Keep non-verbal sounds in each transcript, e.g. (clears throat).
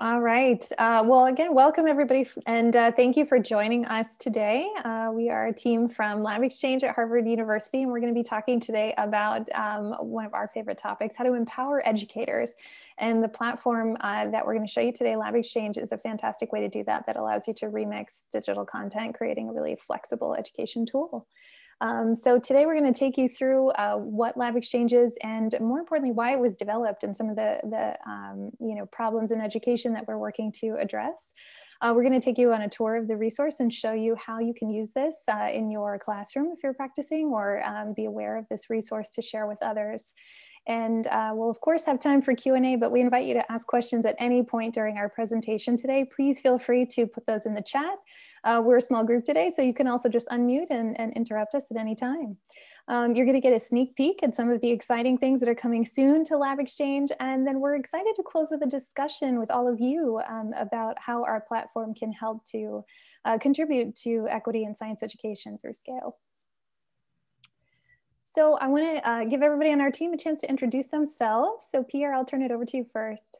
All right. Uh, well, again, welcome everybody, and uh, thank you for joining us today. Uh, we are a team from LabXchange at Harvard University, and we're going to be talking today about um, one of our favorite topics, how to empower educators. And the platform uh, that we're going to show you today, LabXchange, is a fantastic way to do that, that allows you to remix digital content, creating a really flexible education tool. Um, so today we're going to take you through uh, what LabXchange is and more importantly, why it was developed and some of the, the um, you know, problems in education that we're working to address. Uh, we're going to take you on a tour of the resource and show you how you can use this uh, in your classroom if you're practicing or um, be aware of this resource to share with others. And uh, we'll of course have time for Q&A, but we invite you to ask questions at any point during our presentation today. Please feel free to put those in the chat. Uh, we're a small group today, so you can also just unmute and, and interrupt us at any time. Um, you're gonna get a sneak peek at some of the exciting things that are coming soon to LabXchange. And then we're excited to close with a discussion with all of you um, about how our platform can help to uh, contribute to equity in science education through scale. So I want to uh, give everybody on our team a chance to introduce themselves. So Pierre, I'll turn it over to you first.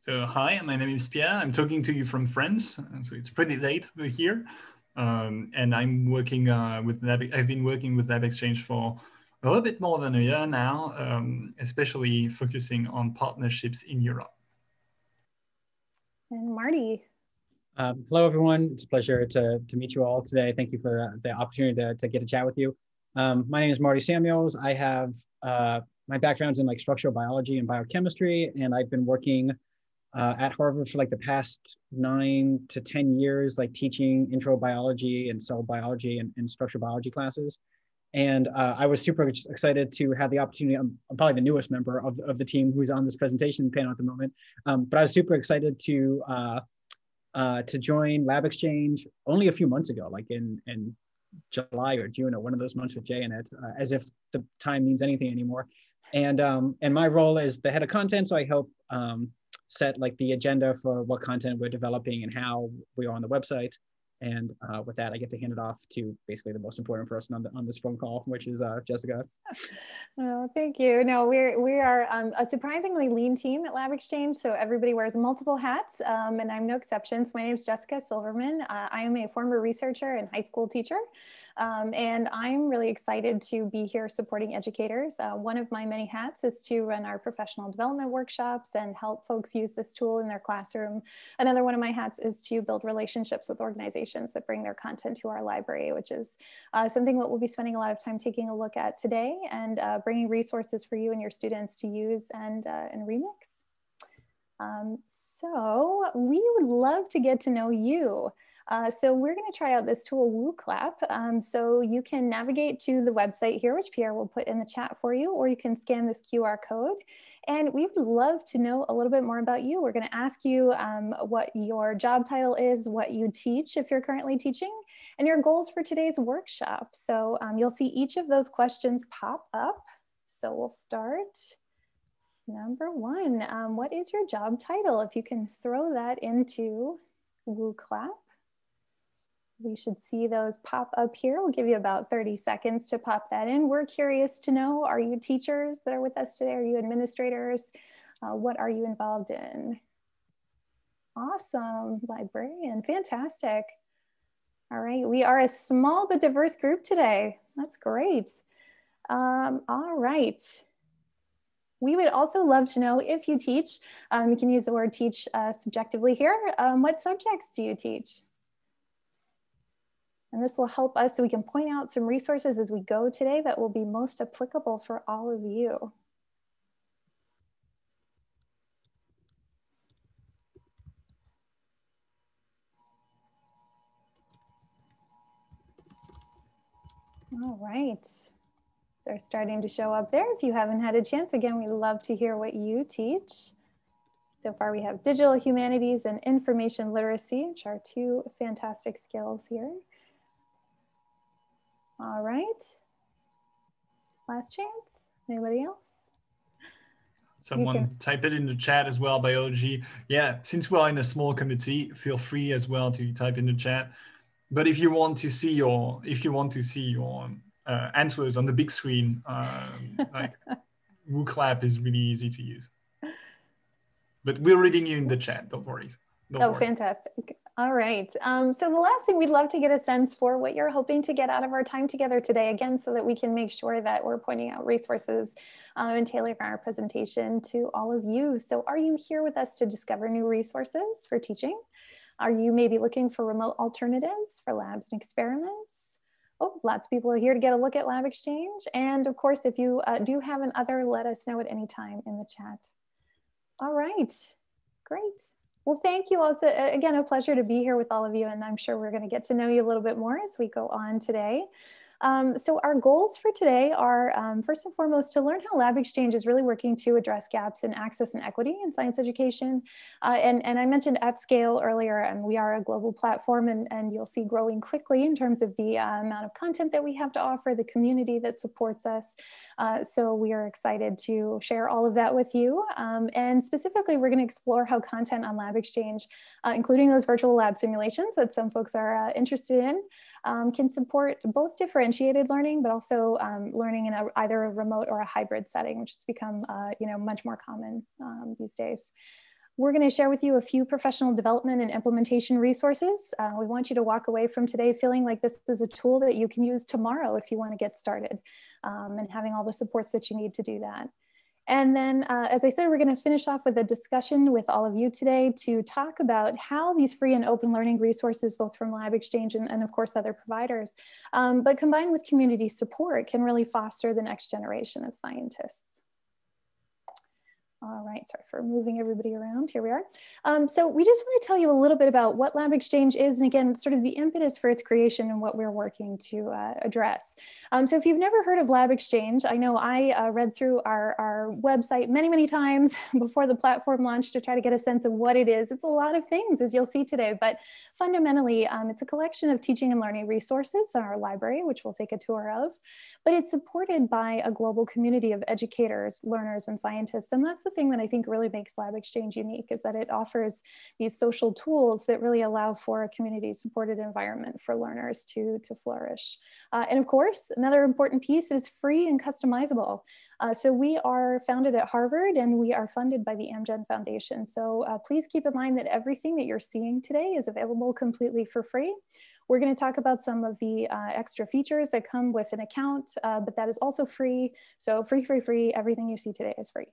So hi, my name is Pierre. I'm talking to you from France. So it's pretty late over here. Um, and I'm working uh, with Lab, I've been working with LabXchange for a little bit more than a year now, um, especially focusing on partnerships in Europe. And Marty. Um, hello, everyone. It's a pleasure to, to meet you all today. Thank you for the opportunity to, to get a chat with you. Um, my name is Marty Samuels. I have uh, my background's in like structural biology and biochemistry, and I've been working uh, at Harvard for like the past nine to 10 years, like teaching intro biology and cell biology and, and structural biology classes. And uh, I was super excited to have the opportunity. I'm, I'm, probably the newest member of, of the team who's on this presentation panel at the moment, um, but I was super excited to uh, uh, to join LabXchange only a few months ago, like in in July or June or one of those months with Jay in it, uh, as if the time means anything anymore. And um, and my role is the head of content, so I help um, set like the agenda for what content we're developing and how we are on the website. And uh, with that, I get to hand it off to basically the most important person on, the, on this phone call, which is uh, Jessica. (laughs) Oh, thank you. No, we're, we are um, a surprisingly lean team at LabXchange. So everybody wears multiple hats um, and I'm no exception. So my name is Jessica Silverman. Uh, I am a former researcher and high school teacher. Um, and I'm really excited to be here supporting educators. Uh, one of my many hats is to run our professional development workshops and help folks use this tool in their classroom. Another one of my hats is to build relationships with organizations that bring their content to our library, which is uh, something that we'll be spending a lot of time taking a look at today and uh, bringing resources for you and your students to use and, uh, and remix. Um, so we would love to get to know you. Uh, so we're going to try out this tool WooClap. Um, so you can navigate to the website here, which Pierre will put in the chat for you, or you can scan this QR code. And we would love to know a little bit more about you. We're going to ask you um, what your job title is, what you teach if you're currently teaching, and your goals for today's workshop. So um, you'll see each of those questions pop up. So we'll start. Number one, um, what is your job title? If you can throw that into WooClap we should see those pop up here. We'll give you about 30 seconds to pop that in. We're curious to know, are you teachers that are with us today? Are you administrators? Uh, what are you involved in? Awesome, librarian, fantastic. All right, we are a small but diverse group today. That's great. Um, all right. We would also love to know if you teach, um, you can use the word teach uh, subjectively here. Um, what subjects do you teach? And this will help us so we can point out some resources as we go today that will be most applicable for all of you. All right. They're starting to show up there. If you haven't had a chance, again, we love to hear what you teach. So far we have digital humanities and information literacy, which are two fantastic skills here. All right. Last chance. Anybody else? Someone type it in the chat as well, biology. Yeah, since we're in a small committee, feel free as well to type in the chat. But if you want to see your, if you want to see your uh, answers on the big screen, um, (laughs) like WooClap is really easy to use. but we're reading you in the chat. Don't worry. Oh, fantastic. All right. Um, so the last thing we'd love to get a sense for what you're hoping to get out of our time together today, again, so that we can make sure that we're pointing out resources um, and tailoring our presentation to all of you. So are you here with us to discover new resources for teaching? Are you maybe looking for remote alternatives for labs and experiments? Oh, lots of people are here to get a look at LabXchange. And of course, if you uh, do have an other, let us know at any time in the chat. All right, great. Well, thank you all. Again a pleasure to be here with all of you, and I'm sure we're going to get to know you a little bit more as we go on today. Um, so our goals for today are um, first and foremost to learn how LabXchange is really working to address gaps in access and equity in science education. Uh, and, and I mentioned at scale earlier, and we are a global platform and, and you'll see growing quickly in terms of the uh, amount of content that we have to offer, the community that supports us. Uh, so we are excited to share all of that with you. Um, and specifically, we're gonna explore how content on LabXchange, uh, including those virtual lab simulations that some folks are uh, interested in, um, can support both differentiated learning, but also um, learning in a, either a remote or a hybrid setting, which has become uh, you know, much more common um, these days. We're going to share with you a few professional development and implementation resources. Uh, we want you to walk away from today feeling like this is a tool that you can use tomorrow if you want to get started um, and having all the supports that you need to do that. And then, uh, as I said, we're going to finish off with a discussion with all of you today to talk about how these free and open learning resources, both from LabXchange and, and of course other providers, um, but combined with community support can really foster the next generation of scientists. All right, sorry for moving everybody around. Here we are. Um, so we just want to tell you a little bit about what LabXchange is and again, sort of the impetus for its creation and what we're working to uh, address. Um, so if you've never heard of LabXchange, I know I uh, read through our, our website many, many times (laughs) before the platform launched to try to get a sense of what it is. It's a lot of things as you'll see today, but fundamentally um, it's a collection of teaching and learning resources in our library, which we'll take a tour of, but it's supported by a global community of educators, learners, and scientists. And that's the thing that I think really makes LabXchange unique is that it offers these social tools that really allow for a community supported environment for learners to, to flourish. Uh, and of course, another important piece is free and customizable. Uh, so we are founded at Harvard and we are funded by the Amgen Foundation. So uh, please keep in mind that everything that you're seeing today is available completely for free. We're going to talk about some of the uh, extra features that come with an account, uh, but that is also free. So free, free, free, everything you see today is free.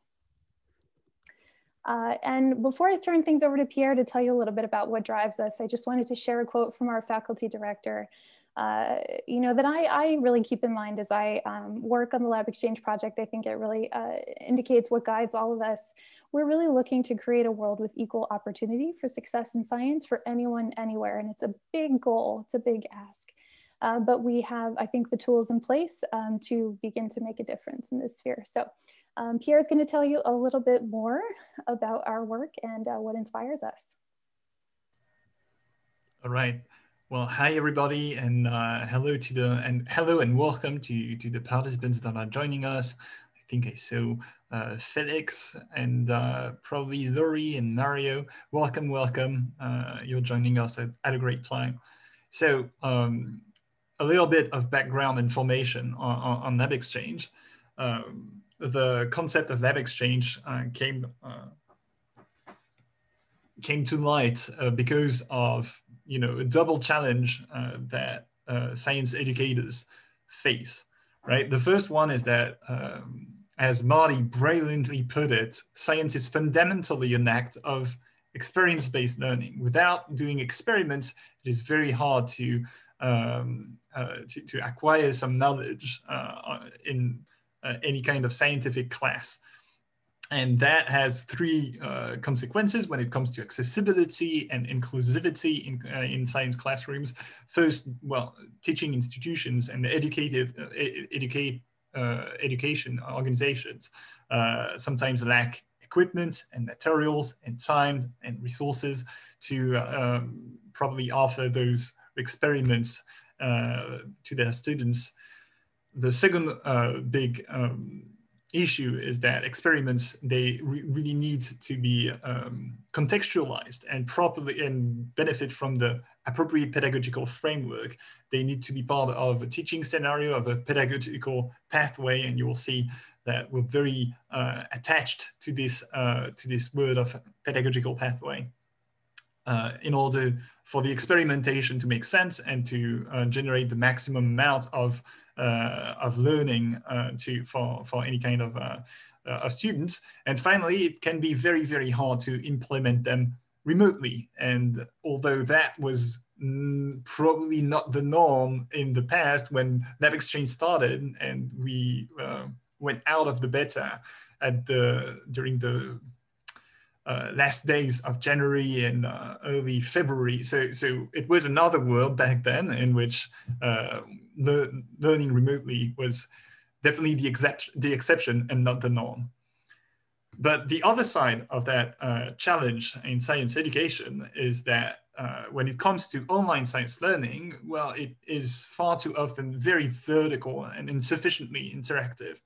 Uh, and before I turn things over to Pierre to tell you a little bit about what drives us, I just wanted to share a quote from our faculty director, uh, you know, that I, I, really keep in mind as I um, work on the LabXchange project. I think it really uh, indicates what guides all of us. We're really looking to create a world with equal opportunity for success in science for anyone, anywhere. And it's a big goal, it's a big ask. Uh, but we have, I think, the tools in place um, to begin to make a difference in this sphere. So um, Pierre is going to tell you a little bit more about our work and uh, what inspires us. All right. Well, hi everybody, and uh, hello to the and hello and welcome to to the participants that are joining us. I think I saw uh, Felix and uh, probably Laurie and Mario. Welcome, welcome. Uh, you're joining us at, at, a great time. So, um, a little bit of background information on, on, on LabXchange. Um, the concept of LabXchange uh, came uh, came to light uh, because of you know a double challenge uh, that uh, science educators face. Right, the first one is that, um, as Marty brilliantly put it, science is fundamentally an act of experience-based learning. Without doing experiments, it is very hard to um, uh, to, to, acquire some knowledge in uh, any kind of scientific class. And that has three uh, consequences when it comes to accessibility and inclusivity in, uh, in science classrooms. First, well, teaching institutions and educative, uh, educate, uh, education organizations uh, sometimes lack equipment and materials and time and resources to um, probably offer those experiments to their students the second uh, big um, issue is that experiments they re really need to be um, contextualized and properly and benefit from the appropriate pedagogical framework they need to be part of a teaching scenario of a pedagogical pathway and you will see that we're very uh, attached to this uh, to this word of pedagogical pathway. Uh, in order for the experimentation to make sense and to uh, generate the maximum amount of uh, of learning uh, to for for any kind of of students. And finally, it can be very very hard to implement them remotely. And although that was probably not the norm in the past when LabXchange started and we uh, went out of the beta at the during the uh, last days of January and uh, early February. So, so it was another world back then in which uh, le learning remotely was definitely the, except the exception and not the norm. But the other side of that uh, challenge in science education is that uh, when it comes to online science learning, well, it is far too often very vertical and insufficiently interactive.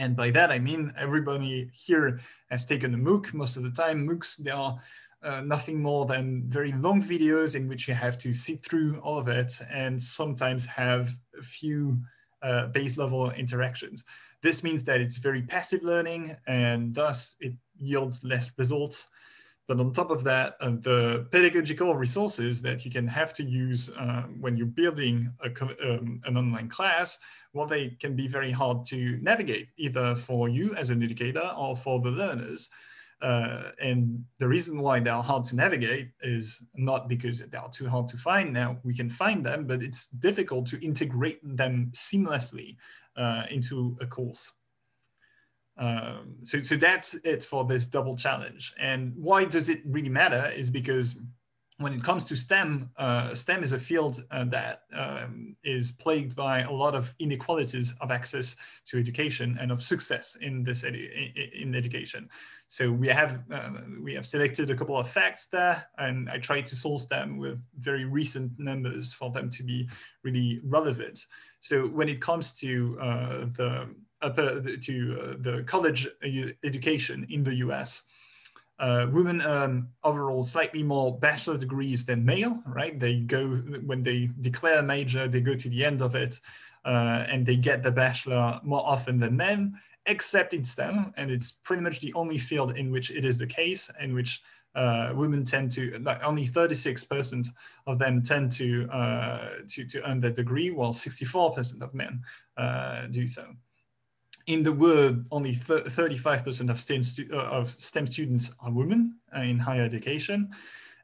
And by that, I mean everybody here has taken a MOOC. Most of the time, MOOCs, they are uh, nothing more than very long videos in which you have to sit through all of it and sometimes have a few uh, base level interactions. This means that it's very passive learning and thus it yields less results. But on top of that, uh, the pedagogical resources that you can have to use uh, when you're building a, um, an online class, well, they can be very hard to navigate, either for you as an educator or for the learners. Uh, and the reason why they are hard to navigate is not because they are too hard to find. Now we can find them, but it's difficult to integrate them seamlessly uh, into a course. Um, so, so that's it for this double challenge. And why does it really matter is because when it comes to STEM, uh, STEM is a field uh, that um, is plagued by a lot of inequalities of access to education and of success in this edu in education. So we have uh, we have selected a couple of facts there, and I tried to source them with very recent numbers for them to be really relevant. So when it comes to uh, the to uh, the college education in the U.S. Uh, women earn overall slightly more bachelor degrees than male, right? They go, when they declare a major, they go to the end of it uh, and they get the bachelor more often than men, except in STEM. And it's pretty much the only field in which it is the case, in which uh, women tend to, like only 36% of them tend to, uh, to, to earn their degree, while 64% of men uh, do so in the world, only 35% of STEM, stu uh, of STEM students are women uh, in higher education.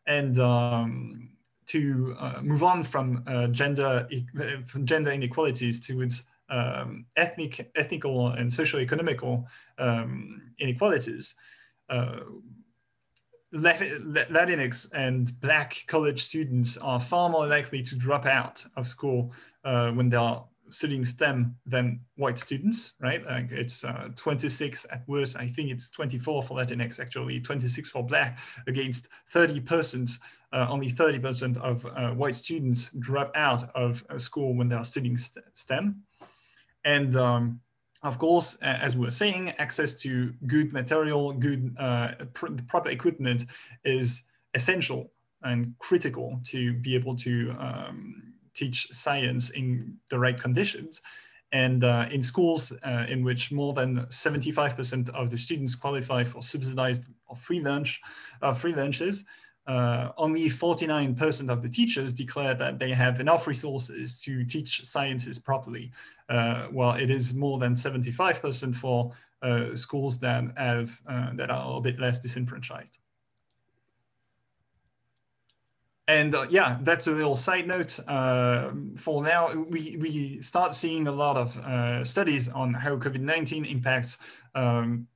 And um, to uh, move on from uh, gender uh, from gender inequalities towards um, ethnic, ethnical and socio-economical um, inequalities, uh, Latinx and Black college students are far more likely to drop out of school when they are studying STEM than white students, right? Like it's uh, 26 at worst. I think it's 24 for Latinx actually, 26 for Black against 30%. Uh, only 30% of uh, white students drop out of school when they are studying st STEM. And um, of course, as we were saying, access to good material, good uh, pr proper equipment is essential and critical to be able to um, teach science in the right conditions. And uh, in schools uh, in which more than 75% of the students qualify for subsidized or free lunch, uh, free lunches, uh, only 49% of the teachers declare that they have enough resources to teach sciences properly, uh, while it is more than 75% for uh, schools that have that are a bit less disenfranchised. And uh, yeah, that's a little side note. Uh, for now, we, we start seeing a lot of uh, studies on how COVID-19 impacts um,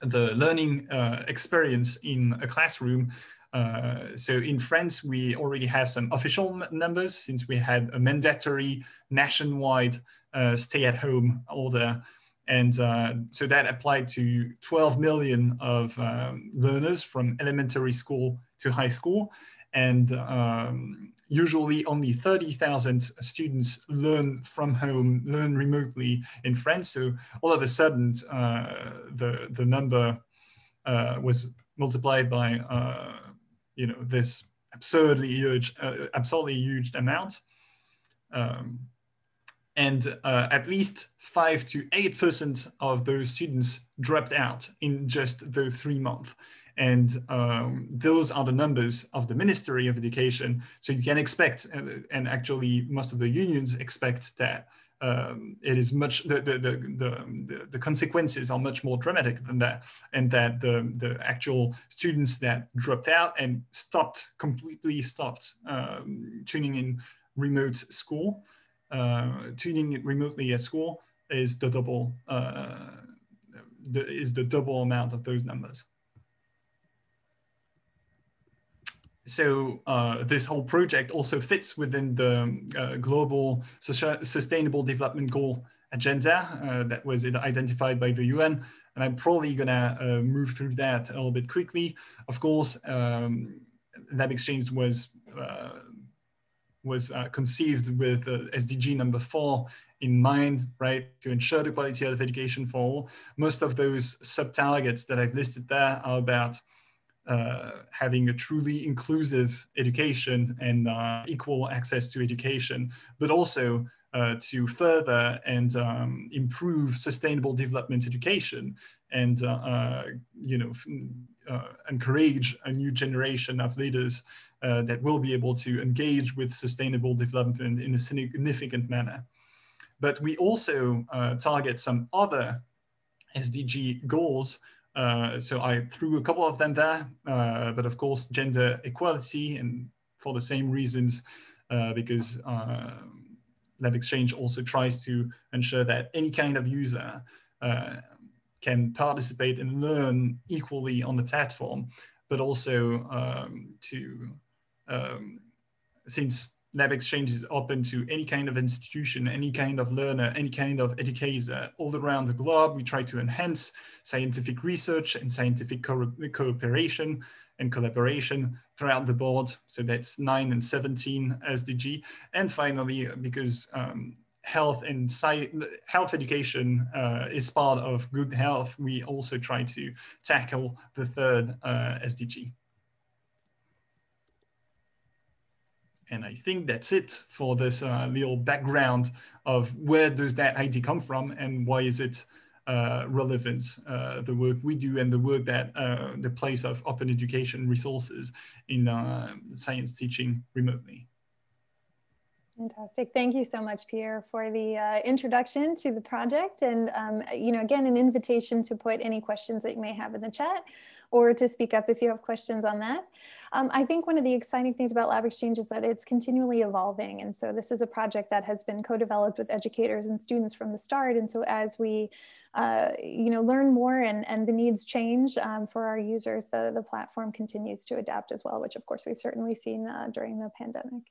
the learning uh, experience in a classroom. Uh, so in France, we already have some official numbers since we had a mandatory nationwide uh, stay-at-home order. And so that applied to 12 million of um, learners from elementary school to high school and um, usually only 30,000 students learn from home, learn remotely in France. So all of a sudden, uh, the, the number uh, was multiplied by, uh, you know, this absurdly huge, uh, absolutely huge amount. Um, and uh, at least five to eight percent of those students dropped out in just those three months. And um, those are the numbers of the Ministry of Education. So you can expect, and actually most of the unions expect that um, it is much the the, the the, the consequences are much more dramatic than that, and that the the actual students that dropped out and stopped completely stopped um, tuning in remote school uh, tuning remotely at school is the double uh, the, is the double amount of those numbers. So uh, this whole project also fits within the uh, global sustainable development goal agenda uh, that was identified by the UN. And I'm probably gonna uh, move through that a little bit quickly. Of course, um, Exchange was was uh, conceived with uh, SDG number four in mind, right, to ensure the quality of education for all. Most of those sub-targets that I've listed there are about uh, having a truly inclusive education and uh, equal access to education, but also uh, to further and um, improve sustainable development education and, uh, you know, encourage a new generation of leaders uh, that will be able to engage with sustainable development in a significant manner. But we also uh, target some other SDG goals. Uh, so I threw a couple of them there, uh, but of course, gender equality and for the same reasons, uh, because uh, LabXchange also tries to ensure that any kind of user can participate and learn equally on the platform, but also um, to um, since LabXchange is open to any kind of institution, any kind of learner, any kind of educator all around the globe, we try to enhance scientific research and scientific co cooperation and collaboration throughout the board. So that's 9 and 17 SDG. And finally, because um, health and health education uh, is part of good health, we also try to tackle the third uh, SDG. And I think that's it for this uh, little background of where does that idea come from and why is it uh, relevant, uh, the work we do and the work that uh, the place of open education resources in uh, science teaching remotely. Fantastic. Thank you so much, Pierre, for the uh, introduction to the project. And, um, you know, again, an invitation to put any questions that you may have in the chat or to speak up if you have questions on that. Um, I think one of the exciting things about LabXchange is that it's continually evolving. And so this is a project that has been co-developed with educators and students from the start. And so as we, uh, you know, learn more and, and the needs change um, for our users, the, the platform continues to adapt as well, which of course we've certainly seen uh, during the pandemic.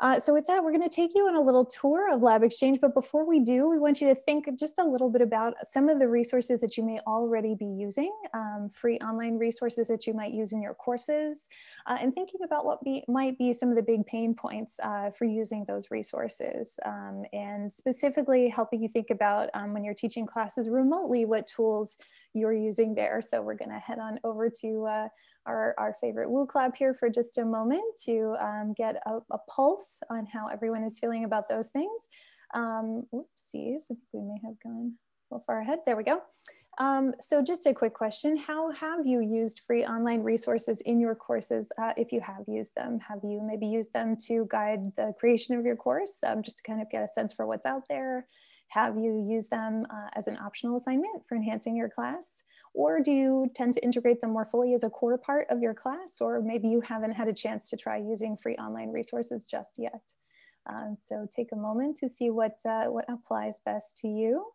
Uh, so with that, we're going to take you on a little tour of LabXchange. But before we do, we want you to think just a little bit about some of the resources that you may already be using, um, free online resources that you might use in your courses, uh, and thinking about what be, might be some of the big pain points uh, for using those resources. Um, and specifically helping you think about um, when you're teaching classes remotely, what tools you're using there. So we're going to head on over to uh, our, our favorite WooClap here for just a moment to um, get a, a, pulse on how everyone is feeling about those things. Um, oopsies, we may have gone a little far ahead. There we go. Um, so just a quick question, how have you used free online resources in your courses uh, if you have used them? Have you maybe used them to guide the creation of your course um, just to kind of get a sense for what's out there? Have you used them uh, as an optional assignment for enhancing your class? Or do you tend to integrate them more fully as a core part of your class? Or maybe you haven't had a chance to try using free online resources just yet. Um, so take a moment to see what, uh, what applies best to you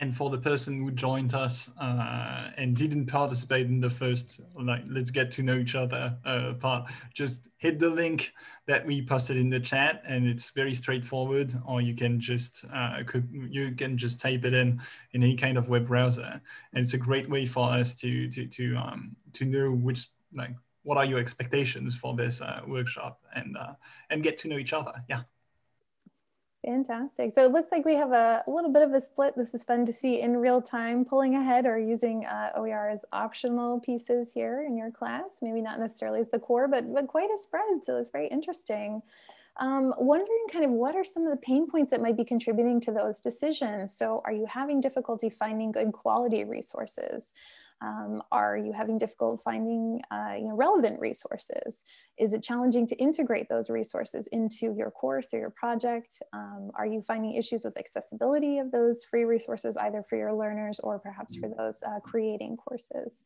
and for the person who joined us uh, and didn't participate in the first like let's get to know each other uh, part just hit the link that we posted in the chat and it's very straightforward or you can just uh, you can just type it in in any kind of web browser. And it's a great way for us to to to um, to know which like what are your expectations for this uh, workshop and uh, and get to know each other. Yeah Fantastic. So it looks like we have a, a, little bit of a split. This is fun to see in real time, pulling ahead or using uh, OER as optional pieces here in your class. Maybe not necessarily as the core, but, but quite a spread. So it's very interesting. Um, wondering kind of what are some of the pain points that might be contributing to those decisions? So are you having difficulty finding good quality resources? Um, are you having difficult finding uh, you know, relevant resources? Is it challenging to integrate those resources into your course or your project? Um, are you finding issues with accessibility of those free resources, either for your learners or perhaps for those uh, creating courses?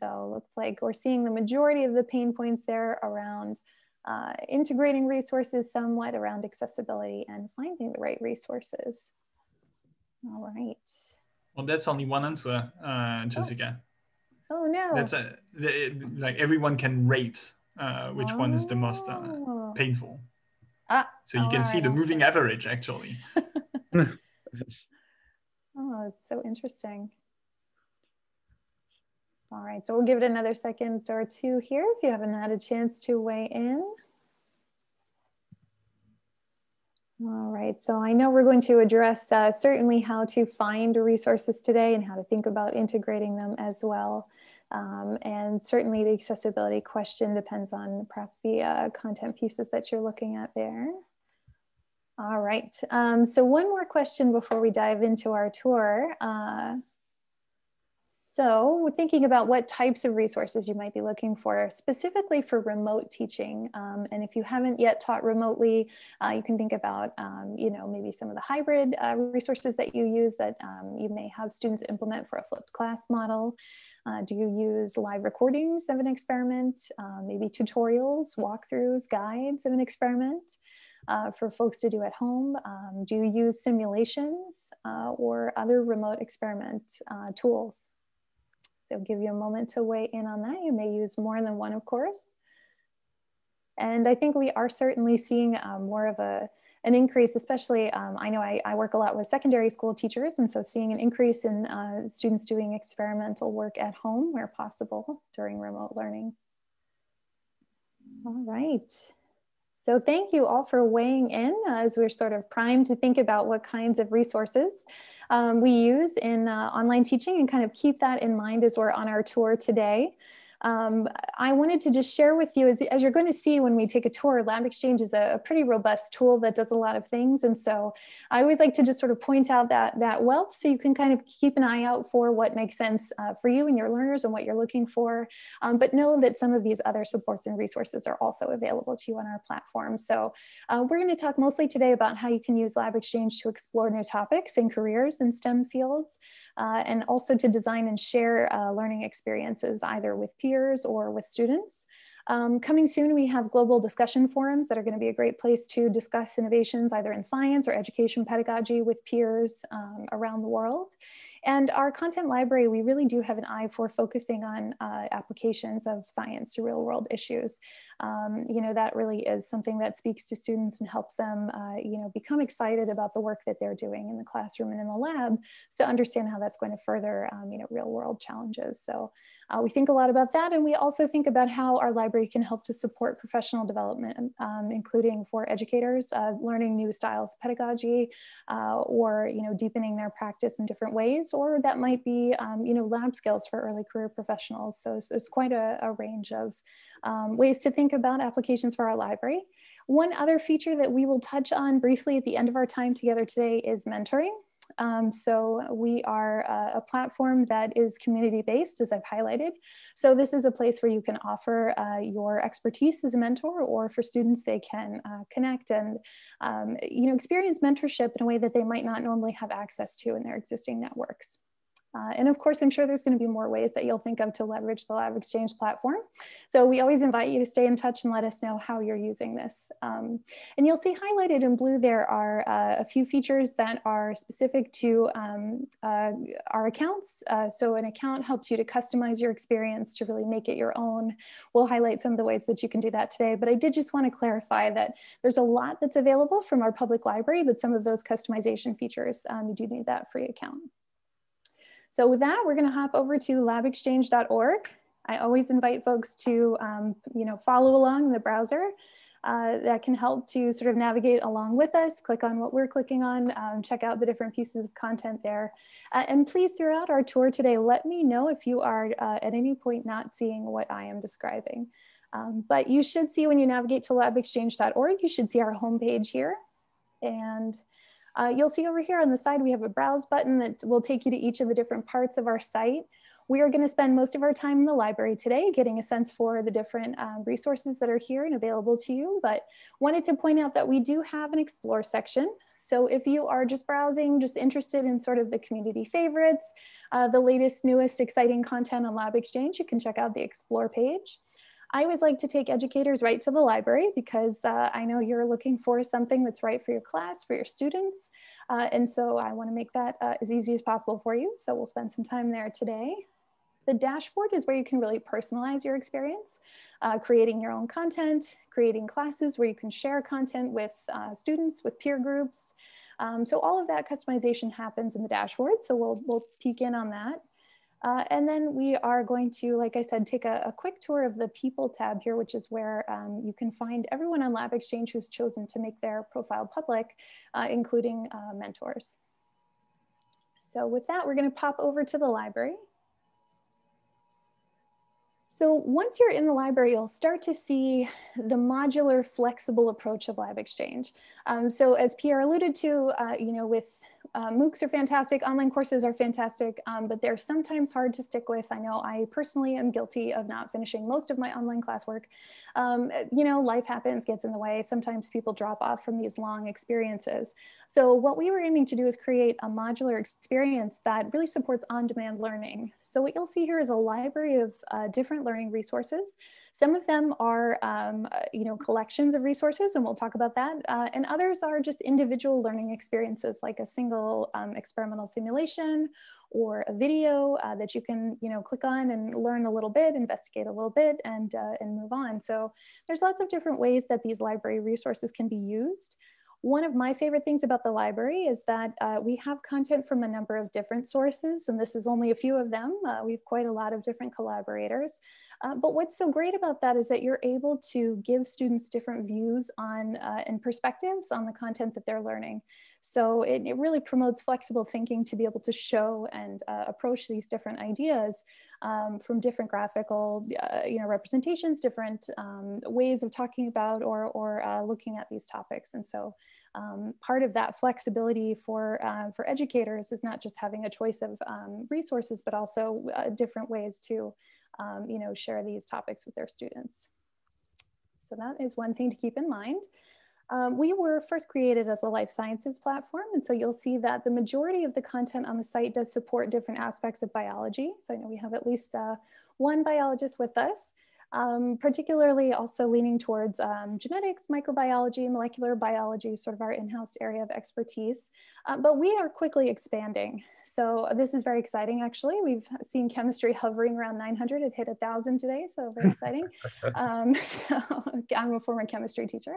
So looks like we're seeing the majority of the pain points there around uh, integrating resources somewhat around accessibility and finding the right resources. All right. Well, that's only one answer, uh, Jessica. Oh. oh, no. That's a the, like everyone can rate uh, which oh. one is the most uh, oh. painful. Ah, so you can right. see the moving average actually. (laughs) (laughs) oh, it's so interesting. All right, so we'll give it another second or two here if you haven't had a chance to weigh in. All right, so I know we're going to address uh, certainly how to find resources today and how to think about integrating them as well. Um, and certainly the accessibility question depends on perhaps the uh, content pieces that you're looking at there. All right, um, so one more question before we dive into our tour. Uh, so thinking about what types of resources you might be looking for specifically for remote teaching. Um, and if you haven't yet taught remotely, uh, you can think about, um, you know, maybe some of the hybrid uh, resources that you use that um, you may have students implement for a flipped class model. Uh, do you use live recordings of an experiment, uh, maybe tutorials, walkthroughs, guides of an experiment? Uh, for folks to do at home? Um, do you use simulations uh, or other remote experiment uh, tools? They'll give you a moment to weigh in on that. You may use more than one, of course. And I think we are certainly seeing um, more of a, an increase, especially um, I know I, I, work a lot with secondary school teachers, and so seeing an increase in uh, students doing experimental work at home where possible during remote learning. All right. So thank you all for weighing in as we're sort of primed to think about what kinds of resources um, we use in uh, online teaching and kind of keep that in mind as we're on our tour today. Um, I wanted to just share with you, as, as, you're going to see when we take a tour, LabXchange is a, a, pretty robust tool that does a lot of things. And so I always like to just sort of point out that, that wealth so you can kind of keep an eye out for what makes sense uh, for you and your learners and what you're looking for. Um, but know that some of these other supports and resources are also available to you on our platform. So uh, we're going to talk mostly today about how you can use LabXchange to explore new topics and careers in STEM fields uh, and also to design and share uh, learning experiences either with peers or with students. Um, coming soon, we have global discussion forums that are going to be a great place to discuss innovations either in science or education pedagogy with peers um, around the world. And our content library, we really do have an eye for focusing on uh, applications of science to real world issues. Um, you know, that really is something that speaks to students and helps them, uh, you know, become excited about the work that they're doing in the classroom and in the lab to understand how that's going to further, um, you know, real world challenges. So uh, we think a lot about that. And we also think about how our library can help to support professional development, um, including for educators, uh, learning new styles of pedagogy uh, or, you know, deepening their practice in different ways or that might be, um, you know, lab skills for early career professionals. So it's, it's quite a, a, range of um, ways to think about applications for our library. One other feature that we will touch on briefly at the end of our time together today is mentoring. Um, so we are a, a platform that is community-based, as I've highlighted. So this is a place where you can offer uh, your expertise as a mentor, or for students, they can uh, connect and um, you know experience mentorship in a way that they might not normally have access to in their existing networks. Uh, and of course, I'm sure there's going to be more ways that you'll think of to leverage the LabXchange platform. So we always invite you to stay in touch and let us know how you're using this. Um, and you'll see highlighted in blue there are uh, a few features that are specific to um, uh, our accounts. Uh, so an account helps you to customize your experience to really make it your own. We'll highlight some of the ways that you can do that today, but I did just want to clarify that there's a lot that's available from our public library, but some of those customization features, um, you do need that free account. So with that, we're going to hop over to labxchange.org. I always invite folks to, um, you know, follow along in the browser. Uh, that can help to sort of navigate along with us, click on what we're clicking on, um, check out the different pieces of content there. Uh, and please, throughout our tour today, let me know if you are uh, at any point not seeing what I am describing. Um, but you should see when you navigate to labxchange.org, you should see our homepage here. And uh, you'll see over here on the side, we have a browse button that will take you to each of the different parts of our site. We are gonna spend most of our time in the library today, getting a sense for the different um, resources that are here and available to you, but wanted to point out that we do have an explore section. So if you are just browsing, just interested in sort of the community favorites, uh, the latest, newest, exciting content on LabXchange, you can check out the explore page. I always like to take educators right to the library because uh, I know you're looking for something that's right for your class, for your students. Uh, and so I wanna make that uh, as easy as possible for you. So we'll spend some time there today. The dashboard is where you can really personalize your experience, uh, creating your own content, creating classes where you can share content with uh, students, with peer groups. Um, so all of that customization happens in the dashboard. So we'll, we'll peek in on that. Uh, and then we are going to, like I said, take a, a, quick tour of the people tab here, which is where um, you can find everyone on LabXchange who's chosen to make their profile public, uh, including uh, mentors. So with that, we're gonna pop over to the library. So once you're in the library, you'll start to see the modular, flexible approach of LabXchange. Um, so as Pierre alluded to, uh, you know, with uh, MOOCs are fantastic, online courses are fantastic, um, but they're sometimes hard to stick with. I know I personally am guilty of not finishing most of my online classwork. Um, you know, life happens, gets in the way. Sometimes people drop off from these long experiences. So what we were aiming to do is create a modular experience that really supports on-demand learning. So what you'll see here is a library of uh, different learning resources. Some of them are, um, uh, you know, collections of resources, and we'll talk about that. Uh, and others are just individual learning experiences like a single um, experimental simulation or a video uh, that you can, you know, click on and learn a little bit, investigate a little bit, and, uh, and move on. So there's lots of different ways that these library resources can be used. One of my favorite things about the library is that uh, we have content from a number of different sources, and this is only a few of them. Uh, we have quite a lot of different collaborators. Uh, but what's so great about that is that you're able to give students different views on uh, and perspectives on the content that they're learning. So it, it really promotes flexible thinking to be able to show and uh, approach these different ideas um, from different graphical uh, you know, representations, different um, ways of talking about or, or uh, looking at these topics. And so um, part of that flexibility for, uh, for educators is not just having a choice of um, resources, but also uh, different ways to um, you know, share these topics with their students. So that is one thing to keep in mind. Um, we were first created as a life sciences platform, and so you'll see that the majority of the content on the site does support different aspects of biology. So I know we have at least uh, one biologist with us um, particularly also leaning towards um, genetics, microbiology, molecular biology, sort of our in-house area of expertise. Uh, but we are quickly expanding. So this is very exciting, actually. We've seen chemistry (laughs) hovering around 900. It hit 1,000 today, so very (laughs) exciting. um, (laughs) so I'm a former chemistry teacher.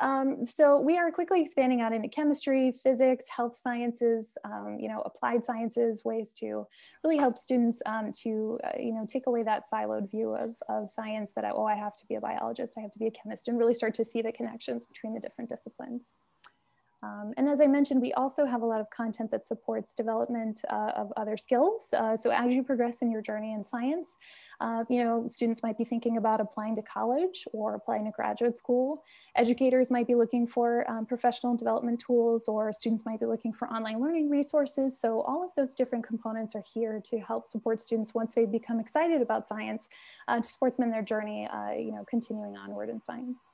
Um, so we are quickly expanding out into chemistry, physics, health sciences, um, you know, applied sciences, ways to really help students um, to, uh, you know, take away that siloed view of, of science that, I, oh, I have to be a biologist, I have to be a chemist, and really start to see the connections between the different disciplines. Um, and as I mentioned, we also have a lot of content that supports development uh, of other skills. Uh, so as you progress in your journey in science, uh, you know, students might be thinking about applying to college or applying to graduate school. Educators might be looking for um, professional development tools or students might be looking for online learning resources. So all of those different components are here to help support students once they become excited about science, uh, to support them in their journey, uh, you know, continuing onward in science.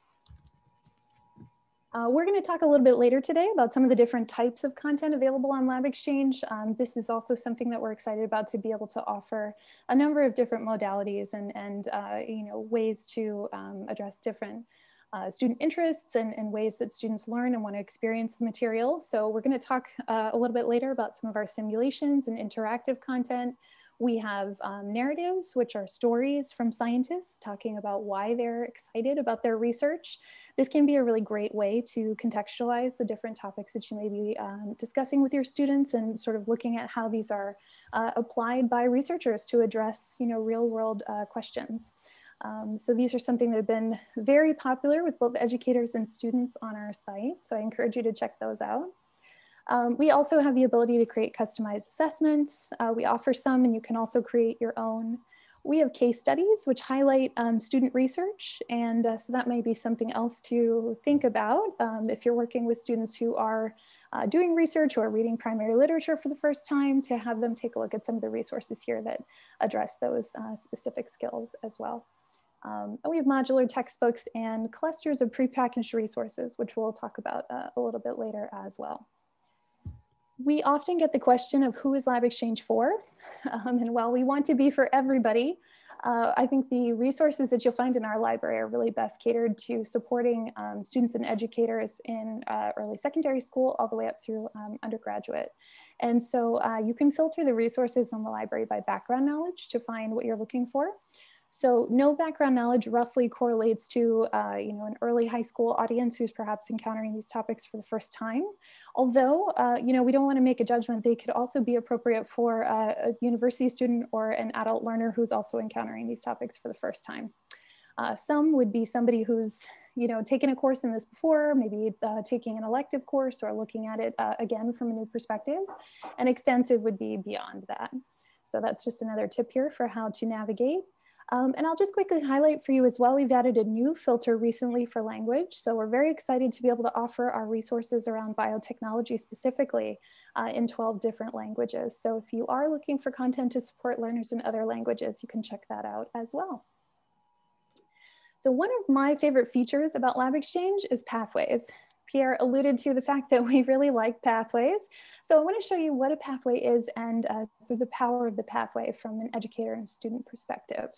Uh, we're going to talk a little bit later today about some of the different types of content available on LabXchange. Um, this is also something that we're excited about to be able to offer a number of different modalities and, and uh, you know, ways to um, address different uh, student interests and, and, ways that students learn and want to experience the material. So we're going to talk uh, a little bit later about some of our simulations and interactive content. We have um, narratives, which are stories from scientists talking about why they're excited about their research. This can be a really great way to contextualize the different topics that you may be um, discussing with your students and sort of looking at how these are uh, applied by researchers to address you know, real world uh, questions. Um, so these are something that have been very popular with both educators and students on our site. So I encourage you to check those out. Um, we also have the ability to create customized assessments. Uh, we offer some and you can also create your own. We have case studies which highlight um, student research. And uh, so that may be something else to think about um, if you're working with students who are uh, doing research or reading primary literature for the first time to have them take a look at some of the resources here that address those uh, specific skills as well. Um, and we have modular textbooks and clusters of prepackaged resources, which we'll talk about uh, a little bit later as well. We often get the question of who is LabXchange for? Um, and while we want to be for everybody, uh, I think the resources that you'll find in our library are really best catered to supporting um, students and educators in uh, early secondary school all the way up through um, undergraduate. And so uh, you can filter the resources in the library by background knowledge to find what you're looking for. So no background knowledge roughly correlates to uh, you know, an early high school audience who's perhaps encountering these topics for the first time. Although uh, you know, we don't want to make a judgment, they could also be appropriate for uh, a university student or an adult learner who's also encountering these topics for the first time. Uh, some would be somebody who's you know, taken a course in this before, maybe uh, taking an elective course or looking at it uh, again from a new perspective. And extensive would be beyond that. So that's just another tip here for how to navigate. Um, and I'll just quickly highlight for you as well, we've added a new filter recently for language. So we're very excited to be able to offer our resources around biotechnology specifically uh, in 12 different languages. So if you are looking for content to support learners in other languages, you can check that out as well. So one of my favorite features about LabXchange is pathways. Pierre alluded to the fact that we really like pathways. So I want to show you what a pathway is and uh, sort of the power of the pathway from an educator and student perspective.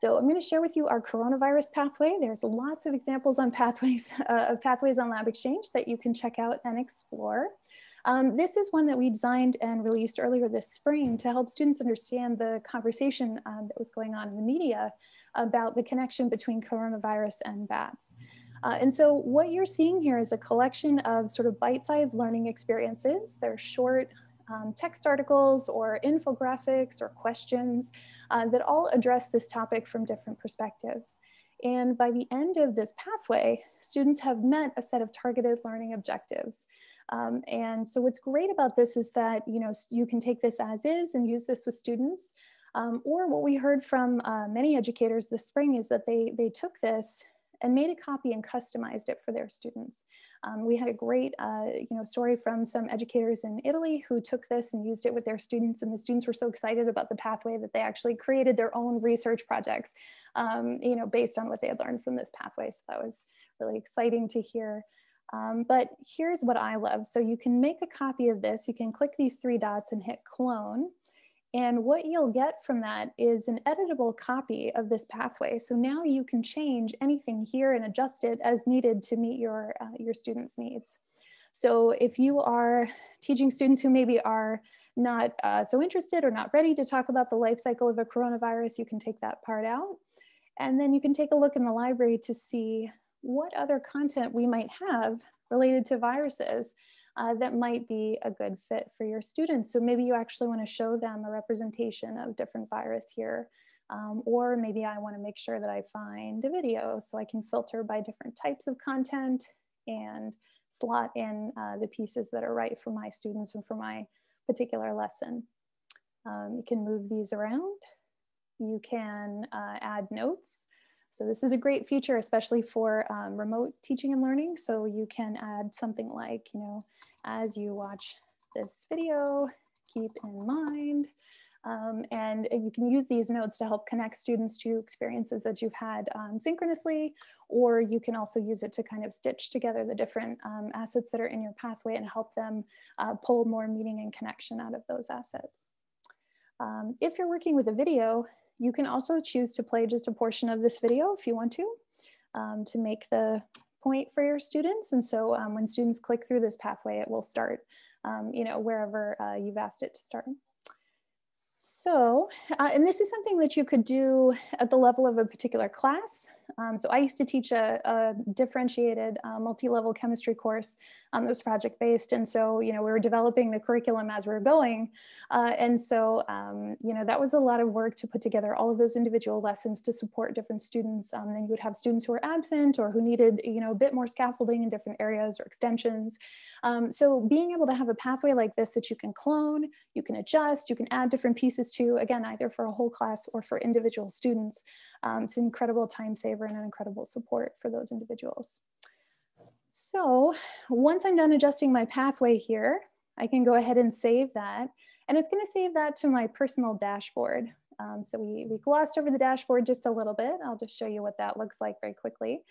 So I'm going to share with you our coronavirus pathway. There's lots of examples on pathways (laughs) uh, of pathways on LabXchange that you can check out and explore. Um, this is one that we designed and released earlier this spring to help students understand the conversation um, that was going on in the media about the connection between coronavirus and bats. Uh, and so what you're seeing here is a collection of sort of bite-sized learning experiences. They're short um, text articles or infographics or questions uh, that all address this topic from different perspectives. And by the end of this pathway, students have met a set of targeted learning objectives. Um, and so what's great about this is that you know you can take this as is and use this with students. Um, or what we heard from uh, many educators this spring is that they, they took this and made a copy and customized it for their students. Um, we had a great uh, you know, story from some educators in Italy who took this and used it with their students and the students were so excited about the pathway that they actually created their own research projects um, you know, based on what they had learned from this pathway. So that was really exciting to hear. Um, but here's what I love. So you can make a copy of this. You can click these three dots and hit clone. And what you'll get from that is an editable copy of this pathway. So now you can change anything here and adjust it as needed to meet your, uh, your students' needs. So if you are teaching students who maybe are not uh, so interested or not ready to talk about the life cycle of a coronavirus, you can take that part out. And then you can take a look in the library to see what other content we might have related to viruses uh, that might be a good fit for your students. So maybe you actually want to show them a representation of different virus here. Um, or maybe I want to make sure that I find a video so I can filter by different types of content and slot in uh, the pieces that are right for my students and for my particular lesson. Um, you can move these around. You can uh, add notes. So this is a great feature, especially for um, remote teaching and learning. So you can add something like, you know, as you watch this video, keep in mind, um, and you can use these notes to help connect students to experiences that you've had um, synchronously, or you can also use it to kind of stitch together the different um, assets that are in your pathway and help them uh, pull more meaning and connection out of those assets. Um, if you're working with a video, you can also choose to play just a portion of this video if you want to, um, to make the point for your students. And so um, when students click through this pathway, it will start, um, you know, wherever uh, you've asked it to start. So, uh, and this is something that you could do at the level of a particular class. Um, so I used to teach a, a differentiated uh, multi-level chemistry course um, that was project-based. And so, you know, we were developing the curriculum as we were going. Uh, and so, um, you know, that was a lot of work to put together all of those individual lessons to support different students. Um, then you would have students who were absent or who needed, you know, a bit more scaffolding in different areas or extensions. Um, so being able to have a pathway like this that you can clone, you can adjust, you can add different pieces to, again, either for a whole class or for individual students, um, it's an incredible time saver and an incredible support for those individuals. So once I'm done adjusting my pathway here, I can go ahead and save that. And it's gonna save that to my personal dashboard. Um, so we, we glossed over the dashboard just a little bit. I'll just show you what that looks like very quickly.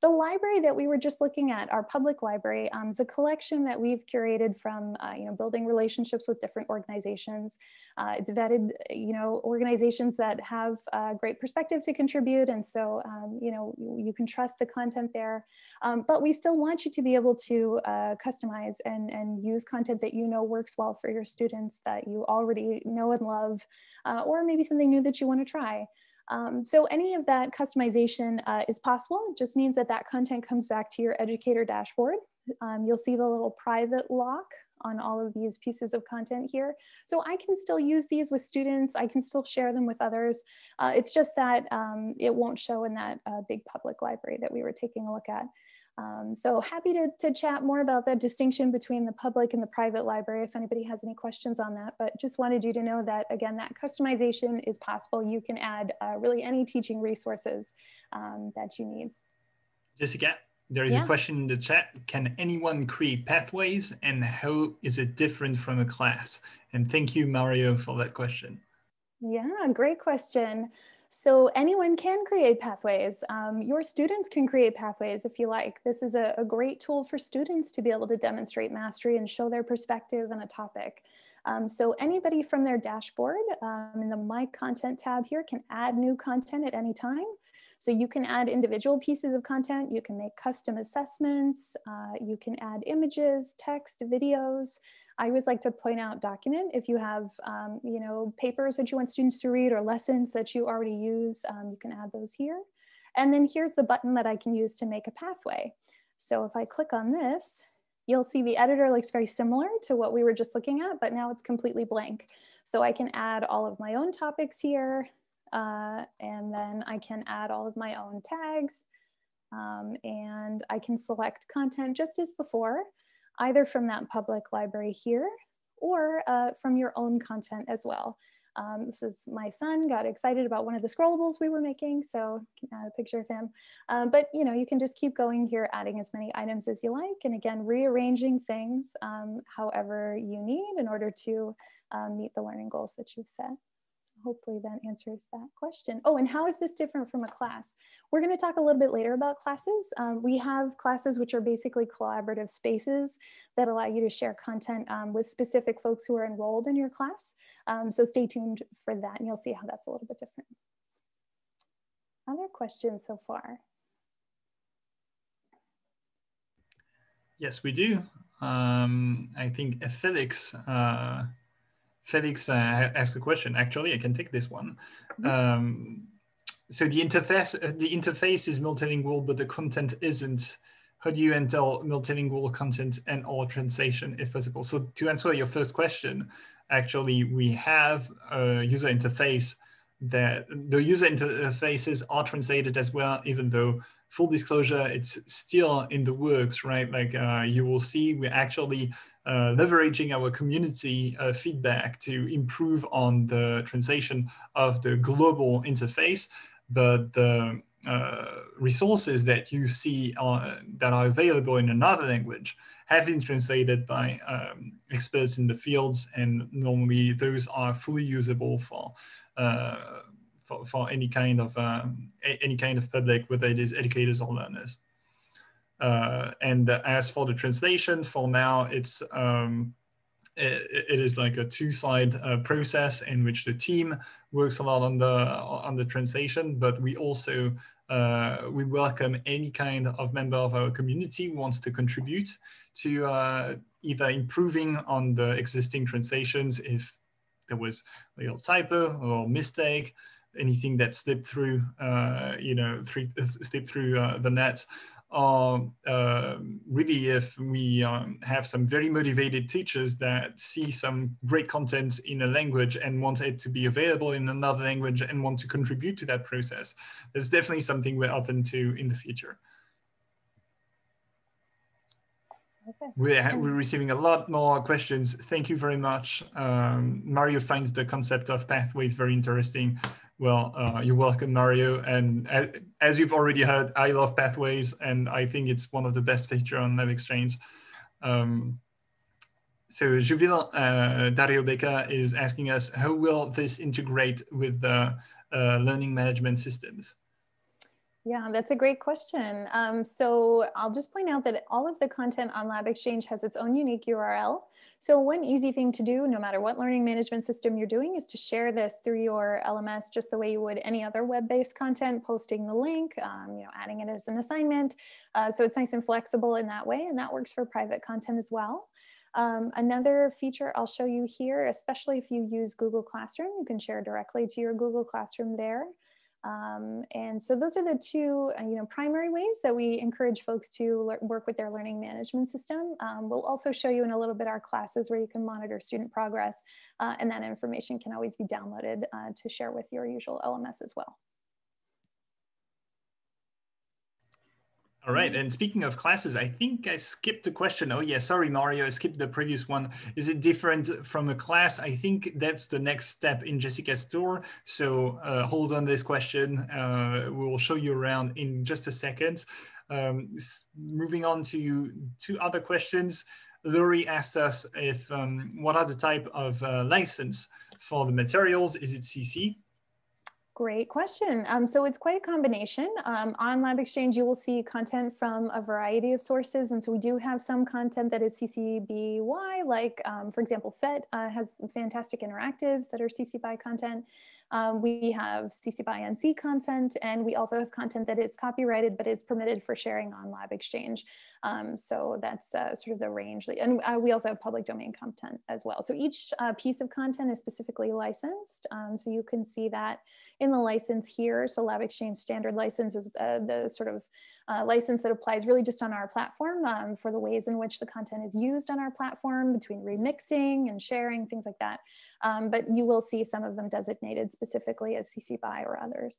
The library that we were just looking at, our public library, um, is a collection that we've curated from, uh, you know, building relationships with different organizations. Uh, it's vetted, you know, organizations that have uh, great perspective to contribute. And so, um, you know, you, you, can trust the content there. Um, but we still want you to be able to uh, customize and, and use content that you know works well for your students that you already know and love, uh, or maybe something new that you want to try. Um, so any of that customization uh, is possible. It just means that that content comes back to your educator dashboard. Um, you'll see the little private lock on all of these pieces of content here. So I can still use these with students. I can still share them with others. Uh, it's just that um, it won't show in that uh, big public library that we were taking a look at. Um, so happy to, to chat more about the distinction between the public and the private library if anybody has any questions on that, but just wanted you to know that again, that customization is possible. You can add uh, really any teaching resources um, that you need. Jessica, there is yeah. a question in the chat. Can anyone create pathways and how is it different from a class? And thank you, Mario, for that question. Yeah, great question. So anyone can create pathways. Um, your students can create pathways if you like. This is a, a, great tool for students to be able to demonstrate mastery and show their perspective on a topic. Um, so anybody from their dashboard um, in the My Content tab here can add new content at any time. So you can add individual pieces of content, you can make custom assessments, uh, you can add images, text, videos, I always like to point out document if you have, um, you know, papers that you want students to read or lessons that you already use, um, you can add those here. And then here's the button that I can use to make a pathway. So if I click on this, you'll see the editor looks very similar to what we were just looking at, but now it's completely blank. So I can add all of my own topics here, uh, and then I can add all of my own tags, um, and I can select content just as before either from that public library here or uh, from your own content as well. Um, this is my son got excited about one of the scrollables we were making, so add a picture of him. Um, but you know, you can just keep going here, adding as many items as you like, and again, rearranging things um, however you need in order to um, meet the learning goals that you've set hopefully that answers that question. Oh, and how is this different from a class? We're going to talk a little bit later about classes. Um, we have classes which are basically collaborative spaces that allow you to share content um, with specific folks who are enrolled in your class. Um, so stay tuned for that and you'll see how that's a little bit different. Other questions so far? Yes, we do. Um, I think Felix uh, Felix uh, asked a question. Actually, I can take this one. Mm-hmm. Um, so the interface, uh, the interface is multilingual, but the content isn't. How do you enter multilingual content and or translation if possible? So to answer your first question, actually, we have a user interface that the user interfaces are translated as well, even though full disclosure, it's still in the works, right? Like uh, you will see, we're actually uh, leveraging our community uh, feedback to improve on the translation of the global interface, but the uh, resources that you see that are available in another language have been translated by um, experts in the fields, and normally those are fully usable for uh, for, for any kind of um, any kind of public, whether it is educators or learners. Uh, and as for the translation, for now, it's um, it, it is like a two-side uh, process in which the team works a lot on the on the translation, but we also uh, we welcome any kind of member of our community who wants to contribute to uh, either improving on the existing translations if there was a little typo or mistake anything that slipped through, uh, you know, three, slipped through uh, the net, or um, really if we um, have some very motivated teachers that see some great content in a language and want it to be available in another language and want to contribute to that process. That's definitely something we're open to in the future. Okay. We're, we're receiving a lot more questions. Thank you very much. Um, Mario finds the concept of pathways very interesting. Well, uh, you're welcome, Mario. And as, you've already heard, I love pathways, and I think it's one of the best features on LabXchange. Um, so Juvil uh, Dario Beca is asking us, how will this integrate with the uh, learning management systems? Yeah, that's a great question. Um, so I'll just point out that all of the content on LabXchange has its own unique URL. So one easy thing to do, no matter what learning management system you're doing, is to share this through your LMS just the way you would any other web-based content, posting the link, um, you know, adding it as an assignment. Uh, so it's nice and flexible in that way, and that works for private content as well. Um, another feature I'll show you here, especially if you use Google Classroom, you can share directly to your Google Classroom there. Um, and so those are the two uh, you know, primary ways that we encourage folks to work with their learning management system. Um, we'll also show you in a little bit our classes where you can monitor student progress uh, and that information can always be downloaded uh, to share with your usual LMS as well. All right. And speaking of classes, I think I skipped the question. Oh, yeah. Sorry, Mario. I skipped the previous one. Is it different from a class? I think that's the next step in Jessica's tour. So uh, hold on this question. Uh, we will show you around in just a second. Um, moving on to two other questions. Lori asked us if um, what are the type of uh, license for the materials? Is it CC? Great question. Um, so it's quite a combination. Um, on LabXchange, you will see content from a variety of sources. And so we do have some content that is CC BY, like um, for example, PhET uh, has fantastic interactives that are CC BY content. Um, we have CC BY NC content, and we also have content that is copyrighted but is permitted for sharing on LabXchange. Um, so that's uh, sort of the range. And uh, we also have public domain content as well. So each uh, piece of content is specifically licensed. Um, so you can see that in the license here. So LabXchange standard license is uh, the sort of uh, license that applies really just on our platform um, for the ways in which the content is used on our platform between remixing and sharing, things like that. Um, but you will see some of them designated specifically as CC BY or others.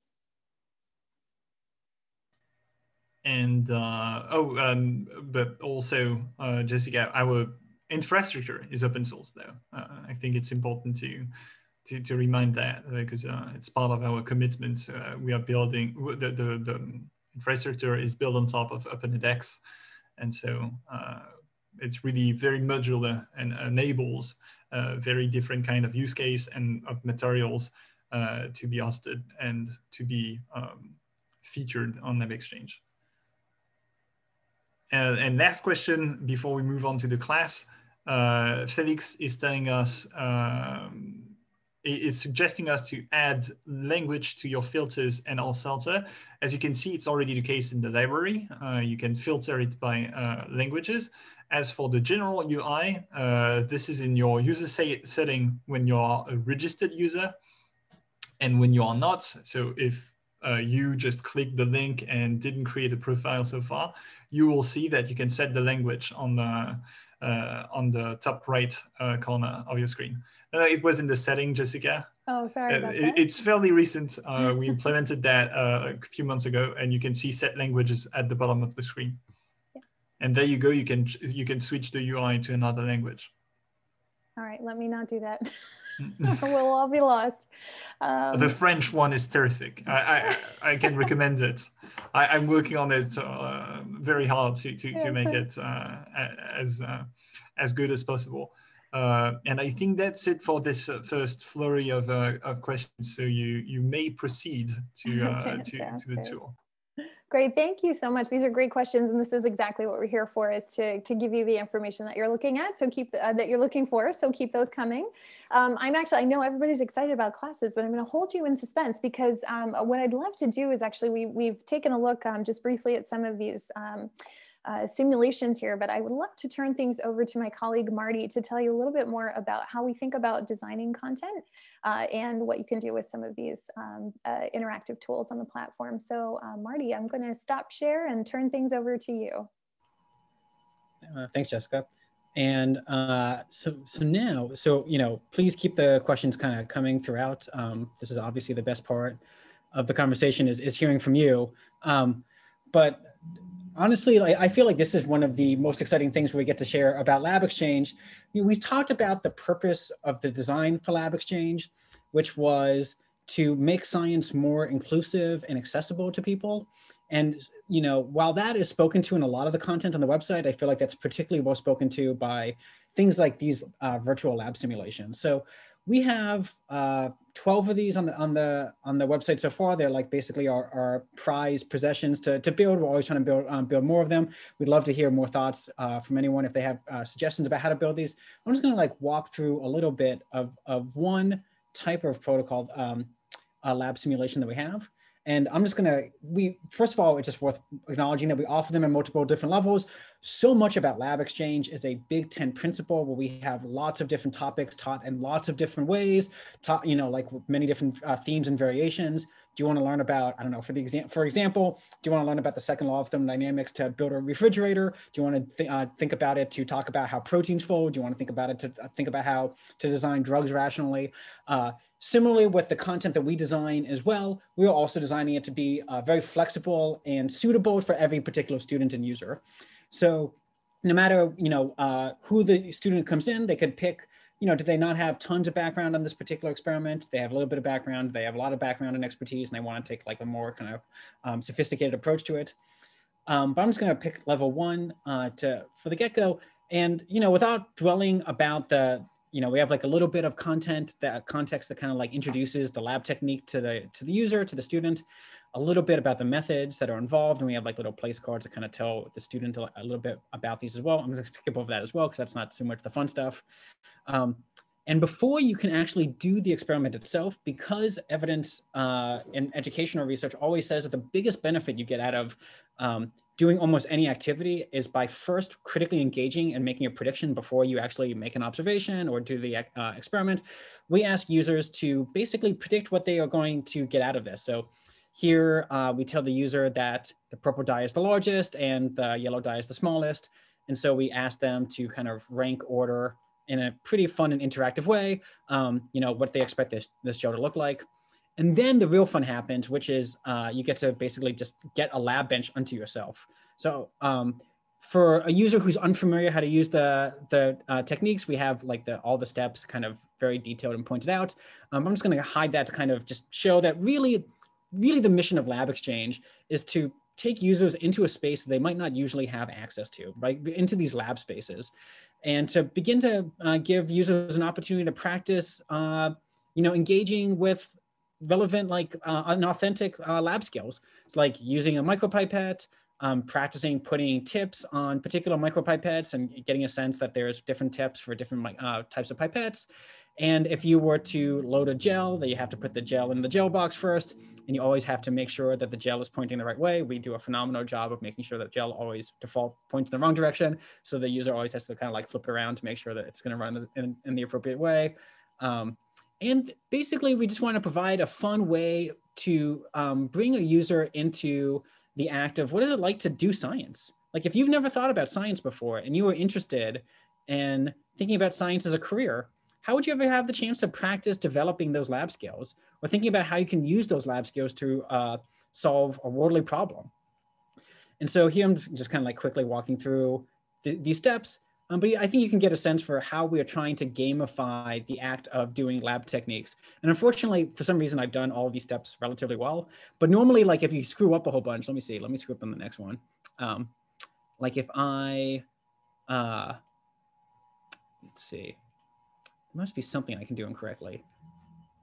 And uh, oh, um, but also, uh, Jessica, our infrastructure is open source though. Uh, I think it's important to to, to remind that because uh, it's part of our commitment. Uh, we are building the, the, the infrastructure is built on top of Open edX. And so uh, it's really very modular and enables a very different kind of use case and of materials uh, to be hosted and to be um, featured on LabXchange. Uh, and last question before we move on to the class, uh, Felix is telling us um, is suggesting us to add language to your filters and all filter. As you can see, it's already the case in the library. Uh, you can filter it by uh, languages. As for the general UI, uh, this is in your user setting when you're a registered user and when you are not. So if uh, you just click the link and didn't create a profile so far, you will see that you can set the language on the, uh, on the top right uh, corner of your screen. Uh, it was in the setting, Jessica. Oh, sorry uh, it, It's fairly recent. Uh, (laughs) we implemented that a few months ago, and you can see set languages at the bottom of the screen. Yeah. And there you go. You can you can switch the UI to another language. All right, let me not do that. (laughs) (laughs) (laughs) we'll all be lost. Um, the French one is terrific. I, I, I can recommend it. I, am working on it uh, very hard to, to, to make it uh, as, uh, as good as possible. Uh, and I think that's it for this first flurry of, uh, of questions. So you, you may proceed to, (laughs) uh, to, to the tour. Great, thank you so much. These are great questions, and this is exactly what we're here for: is to to give you the information that you're looking at. So keep uh, that you're looking for. So keep those coming. Um, I'm actually I know everybody's excited about classes, but I'm going to hold you in suspense because um, what I'd love to do is actually we we've taken a look um, just briefly at some of these. Uh, simulations here, but I would love to turn things over to my colleague Marty to tell you a little bit more about how we think about designing content uh, and what you can do with some of these um, uh, interactive tools on the platform. So uh, Marty, I'm going to stop share and turn things over to you. Uh, thanks, Jessica. And uh, so, so now, so you know, please keep the questions kind of coming throughout. Um, this is obviously the best part of the conversation is is hearing from you. Um, but honestly, I feel like this is one of the most exciting things we get to share about LabXchange. We've talked about the purpose of the design for LabXchange, which was to make science more inclusive and accessible to people. And you know, while that is spoken to in a lot of the content on the website, I feel like that's particularly well spoken to by things like these uh, virtual lab simulations. So we have uh, 12 of these on the on the on the website so far. They're like basically our, our prize possessions to, to build. We're always trying to build um, build more of them. We'd love to hear more thoughts uh, from anyone if they have uh, suggestions about how to build these. I'm just going to like walk through a little bit of of one type of protocol um, lab simulation that we have. And I'm just gonna, we, first of all, it's just worth acknowledging that we offer them in multiple different levels. So much about LabXchange is a Big Tent principle where we have lots of different topics taught in lots of different ways, taught, you know, like many different uh, themes and variations. Do you want to learn about, I don't know, for the example, for example, do you want to learn about the second law of thermodynamics to build a refrigerator? Do you want to th uh, think about it to talk about how proteins fold? Do you want to think about it to uh, think about how to design drugs rationally? Uh, Similarly, with the content that we design as well, we are also designing it to be uh, very flexible and suitable for every particular student and user. So no matter you know uh, who the student comes in, they could pick, you know, do they not have tons of background on this particular experiment? They have a little bit of background, they have a lot of background and expertise, and they want to take like a more kind of um, sophisticated approach to it. Um, but I'm just going to pick level one uh, to for the get-go. And you know, without dwelling about the you know, we have like a little bit of content that context that kind of like introduces the lab technique to the to the user, to the student, a little bit about the methods that are involved, and we have like little place cards that kind of tell the student a, little bit about these as well. I'm going to skip over that as well because that's not too much the fun stuff. Um, and before you can actually do the experiment itself, because evidence uh, in educational research always says that the biggest benefit you get out of um, doing almost any activity is by first critically engaging and making a prediction before you actually make an observation or do the uh, experiment. We ask users to basically predict what they are going to get out of this. So here uh, we tell the user that the purple dye is the largest and the yellow dye is the smallest. And so we ask them to kind of rank order in a pretty fun and interactive way, um, you know, what they expect this, this gel to look like. And then the real fun happens, which is uh, you get to basically just get a lab bench unto yourself. So um, for a user who's unfamiliar how to use the, the uh, techniques, we have like the all the steps kind of very detailed and pointed out. Um, I'm just going to hide that to kind of just show that really, really the mission of LabXchange is to take users into a space they might not usually have access to, right? Into these lab spaces, and to begin to uh, give users an opportunity to practice, uh, you know, engaging with relevant, like uh, authentic uh, lab skills. It's like using a micropipette, um, practicing putting tips on particular micropipettes and getting a sense that there's different tips for different uh, types of pipettes. And if you were to load a gel, that you have to put the gel in the gel box first, and you always have to make sure that the gel is pointing the right way. We do a phenomenal job of making sure that gel always default points in the wrong direction. So the user always has to kind of like flip around to make sure that it's going to run in, in the appropriate way. Um, and basically, we just want to provide a fun way to um, bring a user into the act of what is it like to do science? Like if you've never thought about science before and you were interested in thinking about science as a career, how would you ever have the chance to practice developing those lab skills or thinking about how you can use those lab skills to uh, solve a worldly problem? And so here I'm just kind of like quickly walking through th these steps um, but I think you can get a sense for how we are trying to gamify the act of doing lab techniques. And unfortunately, for some reason, I've done all of these steps relatively well. But normally, like if you screw up a whole bunch, let me see, let me screw up on the next one. Um, like if I, uh, let's see, there must be something I can do incorrectly.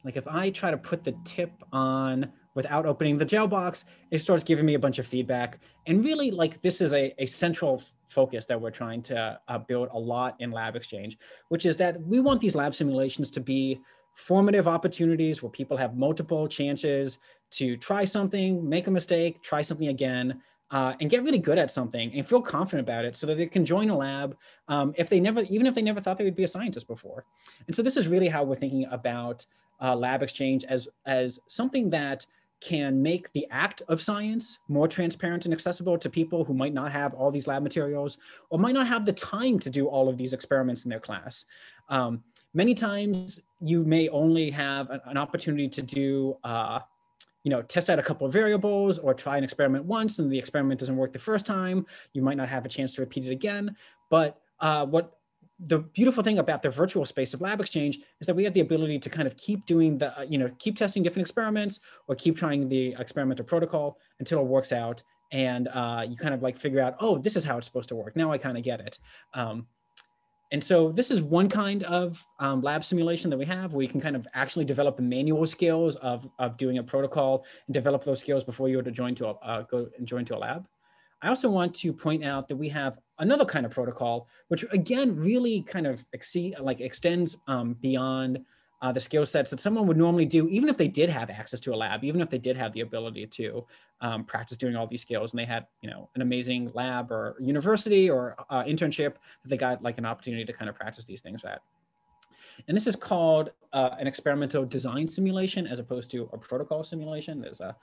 Like if I try to put the tip on without opening the gel box, it starts giving me a bunch of feedback. And really like this is a, a central focus that we're trying to uh, build a lot in LabXchange, which is that we want these lab simulations to be formative opportunities where people have multiple chances to try something, make a mistake, try something again, uh, and get really good at something and feel confident about it so that they can join a lab um, if they never, even if they never thought they would be a scientist before. And so this is really how we're thinking about uh, LabXchange as, as something that can make the act of science more transparent and accessible to people who might not have all these lab materials or might not have the time to do all of these experiments in their class. Um, many times you may only have an, opportunity to do uh, you know, test out a couple of variables or try an experiment once and the experiment doesn't work the first time, you might not have a chance to repeat it again. But uh, what the beautiful thing about the virtual space of LabXchange is that we have the ability to kind of keep doing the, uh, you know, keep testing different experiments or keep trying the experimental protocol until it works out. And uh, you kind of like figure out, oh, this is how it's supposed to work. Now I kind of get it. Um, and so this is one kind of um, lab simulation that we have where you can kind of actually develop the manual skills of, of doing a protocol and develop those skills before you were to join to a, uh, go and join to a lab. I also want to point out that we have another kind of protocol, which again really kind of exceed, like extends um, beyond uh, the skill sets that someone would normally do, even if they did have access to a lab, even if they did have the ability to um, practice doing all these skills and they had, you know, an amazing lab or university or uh, internship that they got like an opportunity to kind of practice these things at. And this is called uh, an experimental design simulation as opposed to a protocol simulation. There's a,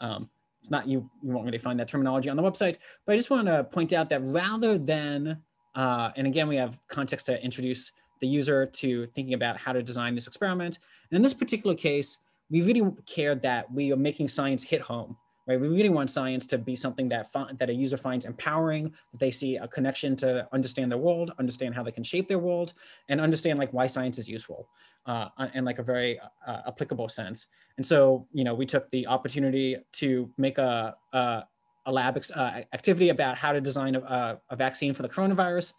um, it's not, you, you won't really find that terminology on the website, but I just want to point out that rather than, uh, and again, we have context to introduce the user to thinking about how to design this experiment. And in this particular case, we really cared that we are making science hit home, right? We really want science to be something that, that a user finds empowering, that they see a connection to understand their world, understand how they can shape their world, and understand like why science is useful uh, in like a very uh, applicable sense. And so, you know, we took the opportunity to make a, a, a lab uh, activity about how to design a, a vaccine for the coronavirus.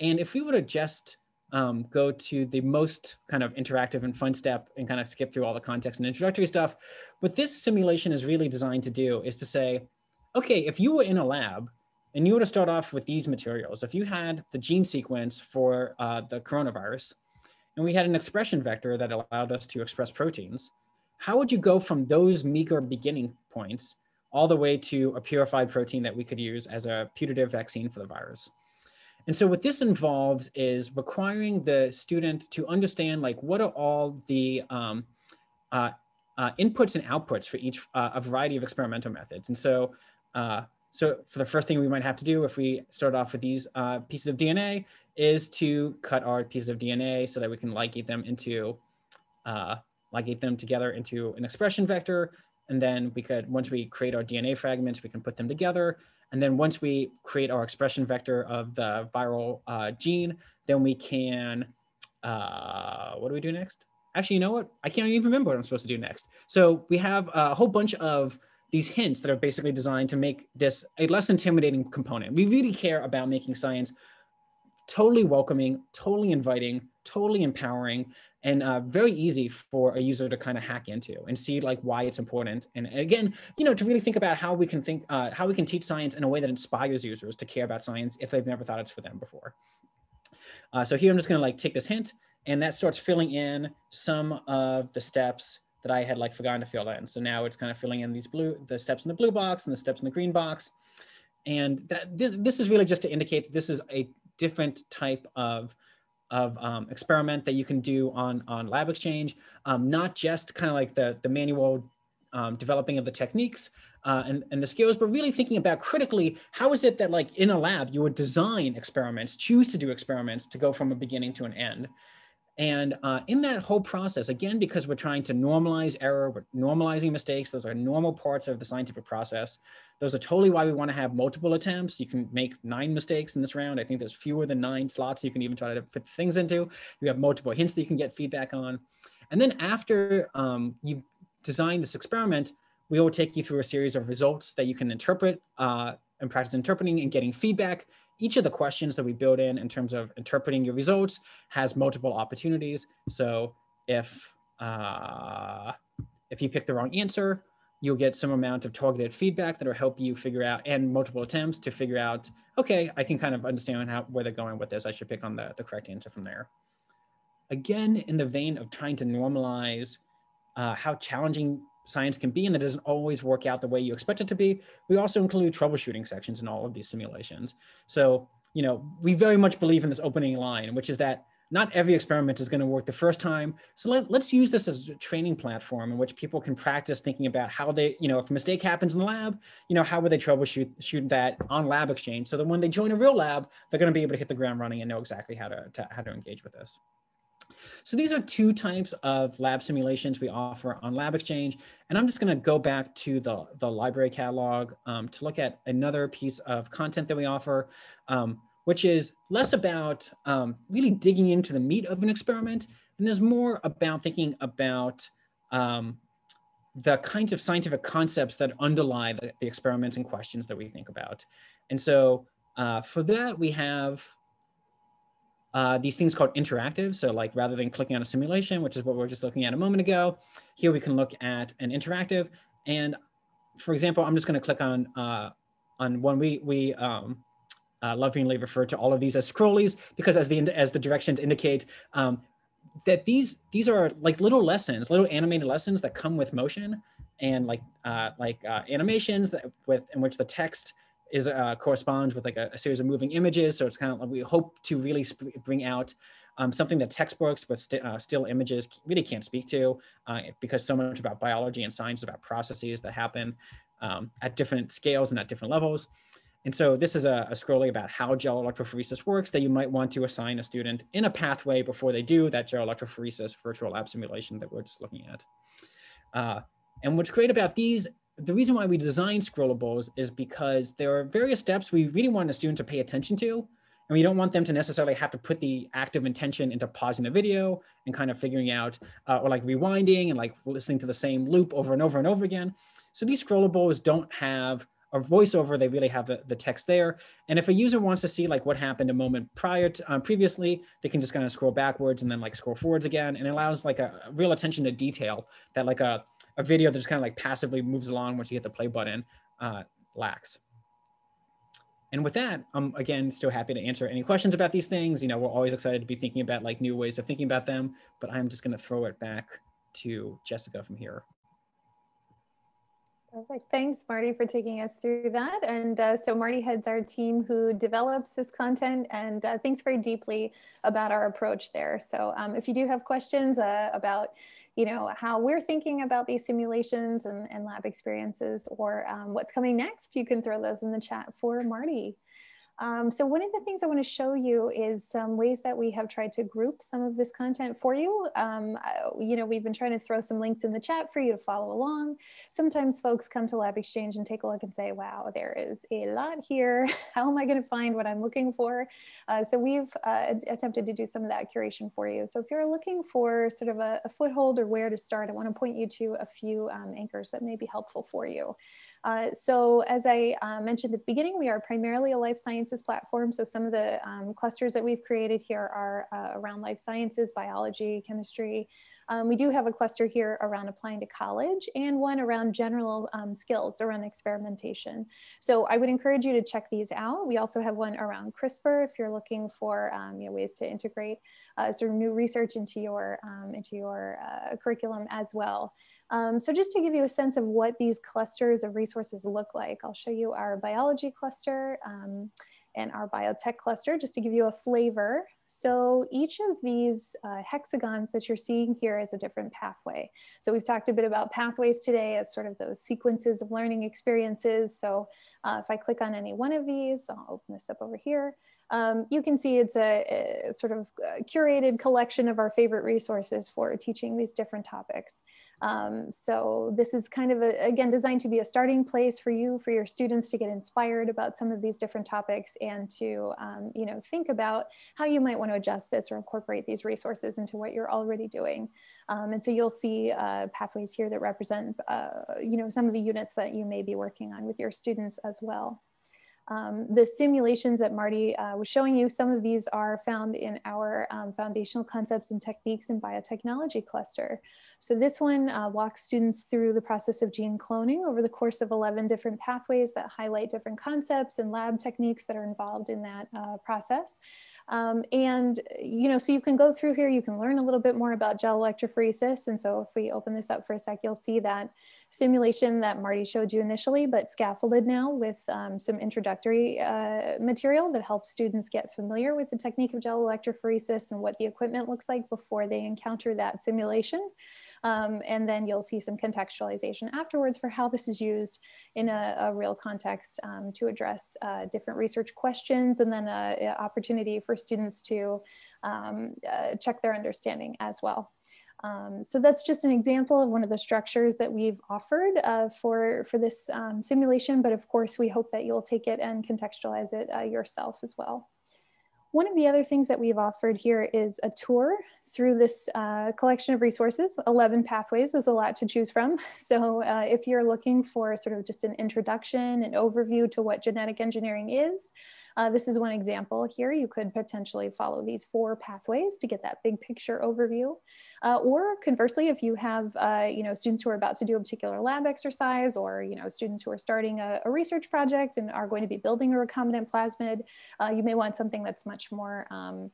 And if we were to just um, go to the most kind of interactive and fun step and kind of skip through all the context and introductory stuff. What this simulation is really designed to do is to say, okay, if you were in a lab and you were to start off with these materials, if you had the gene sequence for uh, the coronavirus, and we had an expression vector that allowed us to express proteins, how would you go from those meager beginning points all the way to a purified protein that we could use as a putative vaccine for the virus? And so what this involves is requiring the student to understand like what are all the um, uh, uh, inputs and outputs for each uh, a variety of experimental methods. And so, uh, so for the first thing we might have to do if we start off with these uh, pieces of DNA is to cut our pieces of DNA so that we can ligate them into uh, ligate them together into an expression vector. And then we could, once we create our DNA fragments, we can put them together and then once we create our expression vector of the viral uh, gene, then we can, uh, what do we do next? Actually, you know what? I can't even remember what I'm supposed to do next. So we have a whole bunch of these hints that are basically designed to make this a less intimidating component. We really care about making science totally welcoming, totally inviting, totally empowering, and uh, very easy for a user to kind of hack into and see like why it's important. And again, you know, to really think about how we can think, uh, how we can teach science in a way that inspires users to care about science if they've never thought it's for them before. Uh, so here I'm just gonna like take this hint and that starts filling in some of the steps that I had like forgotten to fill in. So now it's kind of filling in these blue, the steps in the blue box and the steps in the green box. And that this, this is really just to indicate that this is a different type of of um, experiment that you can do on on LabXchange, um, not just kind of like the the manual um, developing of the techniques uh, and, and the skills, but really thinking about critically, how is it that like in a lab, you would design experiments, choose to do experiments to go from a beginning to an end. And uh, in that whole process, again, because we're trying to normalize error, we're normalizing mistakes, those are normal parts of the scientific process. Those are totally why we want to have multiple attempts. You can make nine mistakes in this round. I think there's fewer than nine slots you can even try to fit things into. You have multiple hints that you can get feedback on. And then after um, you design this experiment, we will take you through a series of results that you can interpret uh, and practice interpreting and getting feedback each of the questions that we build in in terms of interpreting your results has multiple opportunities. So if, uh, if you pick the wrong answer, you'll get some amount of targeted feedback that will help you figure out and multiple attempts to figure out, okay, I can kind of understand how, where they're going with this. I should pick on the, the correct answer from there. Again, in the vein of trying to normalize uh, how challenging science can be and that doesn't always work out the way you expect it to be. We also include troubleshooting sections in all of these simulations. So, you know, we very much believe in this opening line, which is that not every experiment is going to work the first time. So let, us use this as a training platform in which people can practice thinking about how they, you know, if a mistake happens in the lab, you know, how would they troubleshoot shoot that on LabXchange so that when they join a real lab, they're going to be able to hit the ground running and know exactly how to, to how to engage with this. So these are two types of lab simulations we offer on LabXchange. And I'm just going to go back to the, the library catalog um, to look at another piece of content that we offer. Um, which is less about um, really digging into the meat of an experiment and is more about thinking about um, the kinds of scientific concepts that underlie the, the, experiments and questions that we think about. And so uh, for that, we have uh, these things called interactive. So like rather than clicking on a simulation, which is what we were just looking at a moment ago, here we can look at an interactive. And for example, I'm just gonna click on, uh, on one we, we um, uh, lovingly refer to all of these as scrollies because as the as the directions indicate um, that these these are like little lessons little animated lessons that come with motion and like uh, like uh, animations that with in which the text is uh, corresponds with like a, a, series of moving images so it's kind of like we hope to really bring out um, something that textbooks with st uh, still images really can't speak to uh, because so much about biology and science is about processes that happen um, at different scales and at different levels and so this is a, a scrolling about how gel electrophoresis works that you might want to assign a student in a pathway before they do that gel electrophoresis virtual lab simulation that we're just looking at. Uh, and what's great about these, the reason why we design scrollables is because there are various steps we really want a student to pay attention to. And we don't want them to necessarily have to put the active intention into pausing the video and kind of figuring out, uh, or like rewinding and like listening to the same loop over and over and over again. So these scrollables don't have a voiceover, they really have the, the text there. And if a user wants to see like what happened a moment prior to um, previously, they can just kind of scroll backwards and then like scroll forwards again. And it allows like a real attention to detail that like a, a video that just kind of like passively moves along once you hit the play button uh, lacks. And with that, I'm again still happy to answer any questions about these things. You know, we're always excited to be thinking about like new ways of thinking about them, but I'm just going to throw it back to Jessica from here. Perfect. Thanks, Marty, for taking us through that. And uh, so Marty heads our team who develops this content and uh, thinks very deeply about our approach there. So um, if you do have questions uh, about you know, how we're thinking about these simulations and, and lab experiences or um, what's coming next, you can throw those in the chat for Marty. Um, so one of the things I want to show you is some ways that we have tried to group some of this content for you. Um, you know, we've been trying to throw some links in the chat for you to follow along. Sometimes folks come to LabXchange and take a look and say, wow, there is a lot here. (laughs) How am I going to find what I'm looking for? Uh, so we've uh, attempted to do some of that curation for you. So if you're looking for sort of a, a foothold or where to start, I want to point you to a few um, anchors that may be helpful for you. Uh, so as I uh, mentioned at the beginning, we are primarily a life sciences platform. So some of the um, clusters that we've created here are uh, around life sciences, biology, chemistry. Um, we do have a cluster here around applying to college and one around general um, skills around experimentation. So I would encourage you to check these out. We also have one around CRISPR if you're looking for um, you know, ways to integrate uh, sort of new research into your, um, into your uh, curriculum as well. Um, so just to give you a sense of what these clusters of resources look like, I'll show you our biology cluster um, and our biotech cluster, just to give you a flavor. So each of these uh, hexagons that you're seeing here is a different pathway. So we've talked a bit about pathways today as sort of those sequences of learning experiences. So uh, if I click on any one of these, I'll open this up over here. Um, you can see it's a, a sort of uh, curated collection of our favorite resources for teaching these different topics. Um, so this is kind of, a, again, designed to be a starting place for you, for your students to get inspired about some of these different topics and to, um, you know, think about how you might want to adjust this or incorporate these resources into what you're already doing. Um, and so you'll see uh, pathways here that represent, uh, you know, some of the units that you may be working on with your students as well. Um, the simulations that Marty uh, was showing you, some of these are found in our um, foundational concepts and techniques in biotechnology cluster. So this one uh, walks students through the process of gene cloning over the course of 11 different pathways that highlight different concepts and lab techniques that are involved in that uh, process. Um, and, you know, so you can go through here, you can learn a little bit more about gel electrophoresis. And so if we open this up for a sec, you'll see that simulation that Marty showed you initially, but scaffolded now with um, some introductory uh, material that helps students get familiar with the technique of gel electrophoresis and what the equipment looks like before they encounter that simulation. Um, and then you'll see some contextualization afterwards for how this is used in a, a real context um, to address uh, different research questions and then an opportunity for students to um, uh, check their understanding as well. Um, so that's just an example of one of the structures that we've offered uh, for, for this um, simulation, but of course we hope that you'll take it and contextualize it uh, yourself as well. One of the other things that we've offered here is a tour through this uh, collection of resources. 11 pathways is a lot to choose from. (laughs) So uh, if you're looking for sort of just an introduction, an overview to what genetic engineering is, uh, this is one example here. You could potentially follow these four pathways to get that big picture overview. Uh, or conversely, if you have uh, you know, students who are about to do a particular lab exercise or you know, students who are starting a, a research project and are going to be building a recombinant plasmid, uh, you may want something that's much more um,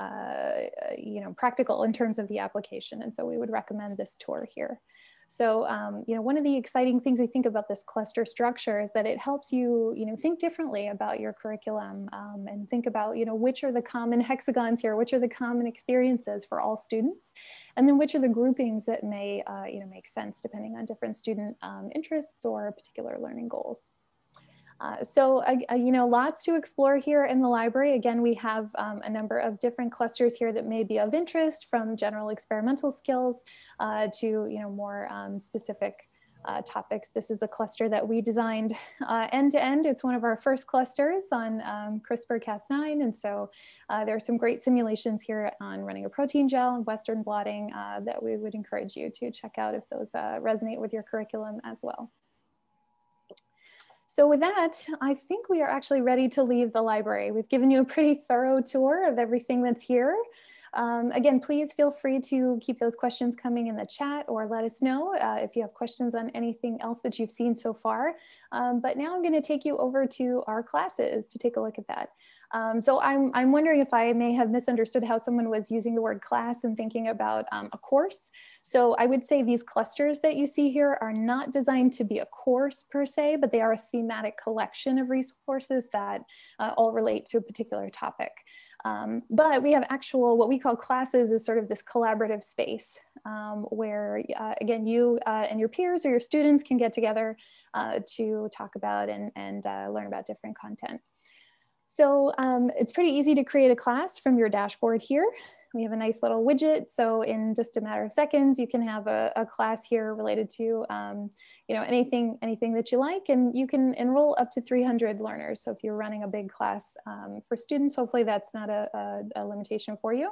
uh, you know, practical in terms of the application. And so we would recommend this tour here. So, um, you know, one of the exciting things I think about this cluster structure is that it helps you, you know, think differently about your curriculum um, and think about, you know, which are the common hexagons here, which are the common experiences for all students, and then which are the groupings that may, uh, you know, make sense depending on different student um, interests or particular learning goals. Uh, so, uh, you know, lots to explore here in the library. Again, we have um, a number of different clusters here that may be of interest from general experimental skills uh, to, you know, more um, specific uh, topics. This is a cluster that we designed uh, end to end. It's one of our first clusters on um, CRISPR-Cas9. And so there are some great simulations here on running a protein gel and Western blotting that we would encourage you to check out if those resonate with your curriculum as well. So with that, I think we are actually ready to leave the library. We've given you a pretty thorough tour of everything that's here. Um, again, please feel free to keep those questions coming in the chat or let us know uh, if you have questions on anything else that you've seen so far. Um, but now I'm going to take you over to our classes to take a look at that. Um, so I'm, I'm wondering if I may have misunderstood how someone was using the word class and thinking about um, a course. So I would say these clusters that you see here are not designed to be a course per se, but they are a thematic collection of resources that uh, all relate to a particular topic. Um, but we have actual, what we call classes is sort of this collaborative space um, where, uh, again, you uh, and your peers or your students can get together uh, to talk about and, and uh, learn about different content. So um, it's pretty easy to create a class from your dashboard here. We have a nice little widget. So in just a matter of seconds, you can have a, a class here related to, um, you know, anything, anything that you like, and you can enroll up to 300 learners. So if you're running a big class um, for students, hopefully that's not a, a, a limitation for you.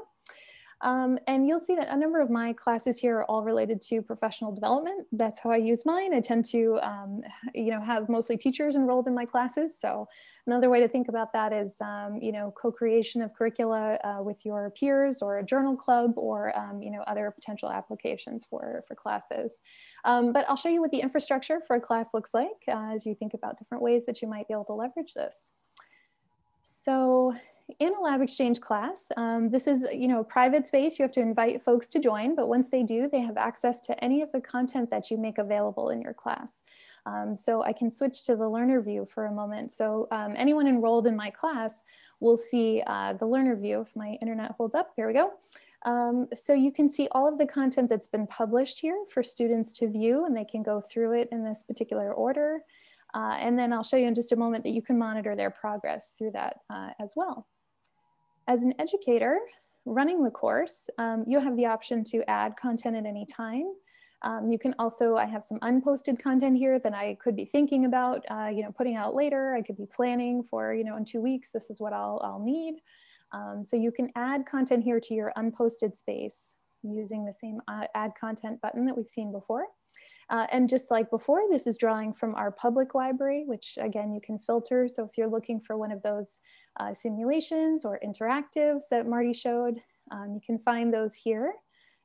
Um, and you'll see that a number of my classes here are all related to professional development. That's how I use mine. I tend to, um, you know, have mostly teachers enrolled in my classes. So another way to think about that is, um, you know, co-creation of curricula uh, with your peers or a journal club or, um, you know, other potential applications for, for classes. Um, but I'll show you what the infrastructure for a class looks like uh, as you think about different ways that you might be able to leverage this. So in a LabXchange class, um, this is you know a private space. You have to invite folks to join, but once they do, they have access to any of the content that you make available in your class. Um, so I can switch to the learner view for a moment. So um, anyone enrolled in my class will see uh, the learner view if my internet holds up. Here we go. Um, so you can see all of the content that's been published here for students to view and they can go through it in this particular order. Uh, and then I'll show you in just a moment that you can monitor their progress through that uh, as well. As an educator running the course, um, you have the option to add content at any time. Um, you can also, I have some unposted content here that I could be thinking about, uh, you know, putting out later. I could be planning for, you know, in two weeks, this is what I'll, I'll need. Um, so you can add content here to your unposted space using the same uh, add content button that we've seen before. Uh, and just like before, this is drawing from our public library, which again, you can filter. So if you're looking for one of those uh, simulations or interactives that Marty showed, um, you can find those here,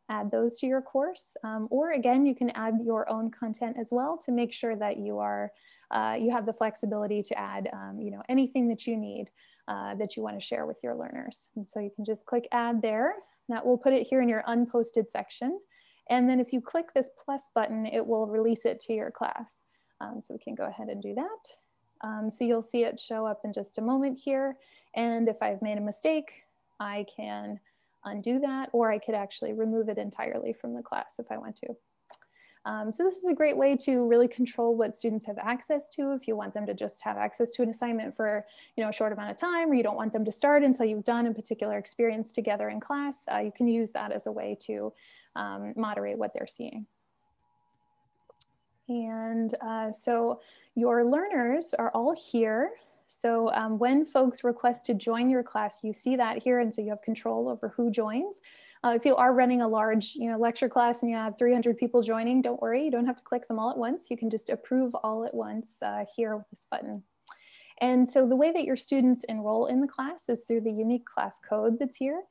add those to your course. Um, or again, you can add your own content as well to make sure that you are, uh, you have the flexibility to add, um, you know, anything that you need uh, that you want to share with your learners. And so you can just click add there. That will put it here in your unposted section. And then if you click this plus button, it will release it to your class. Um, so we can go ahead and do that. Um, so you'll see it show up in just a moment here. And if I've made a mistake, I can undo that, or I could actually remove it entirely from the class if I want to. Um, so this is a great way to really control what students have access to. If you want them to just have access to an assignment for you know, a short amount of time, or you don't want them to start until you've done a particular experience together in class, uh, you can use that as a way to um, moderate what they're seeing. And uh, so your learners are all here. So um, when folks request to join your class, you see that here. And so you have control over who joins. Uh, if you are running a large you know, lecture class and you have 300 people joining, don't worry, you don't have to click them all at once. You can just approve all at once uh, here with this button. And so the way that your students enroll in the class is through the unique class code that's here.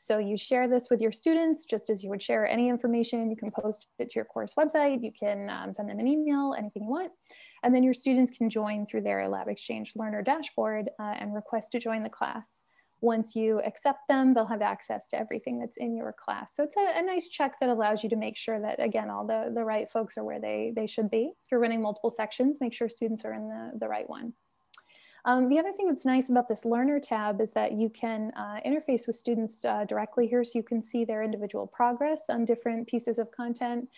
So you share this with your students just as you would share any information. You can post it to your course website. You can um, send them an email, anything you want. And then your students can join through their LabXchange Learner dashboard uh, and request to join the class. Once you accept them, they'll have access to everything that's in your class. So it's a, a, nice check that allows you to make sure that, again, all the, the right folks are where they, they should be. If you're running multiple sections, make sure students are in the, the right one. Um, the other thing that's nice about this learner tab is that you can uh, interface with students uh, directly here so you can see their individual progress on different pieces of content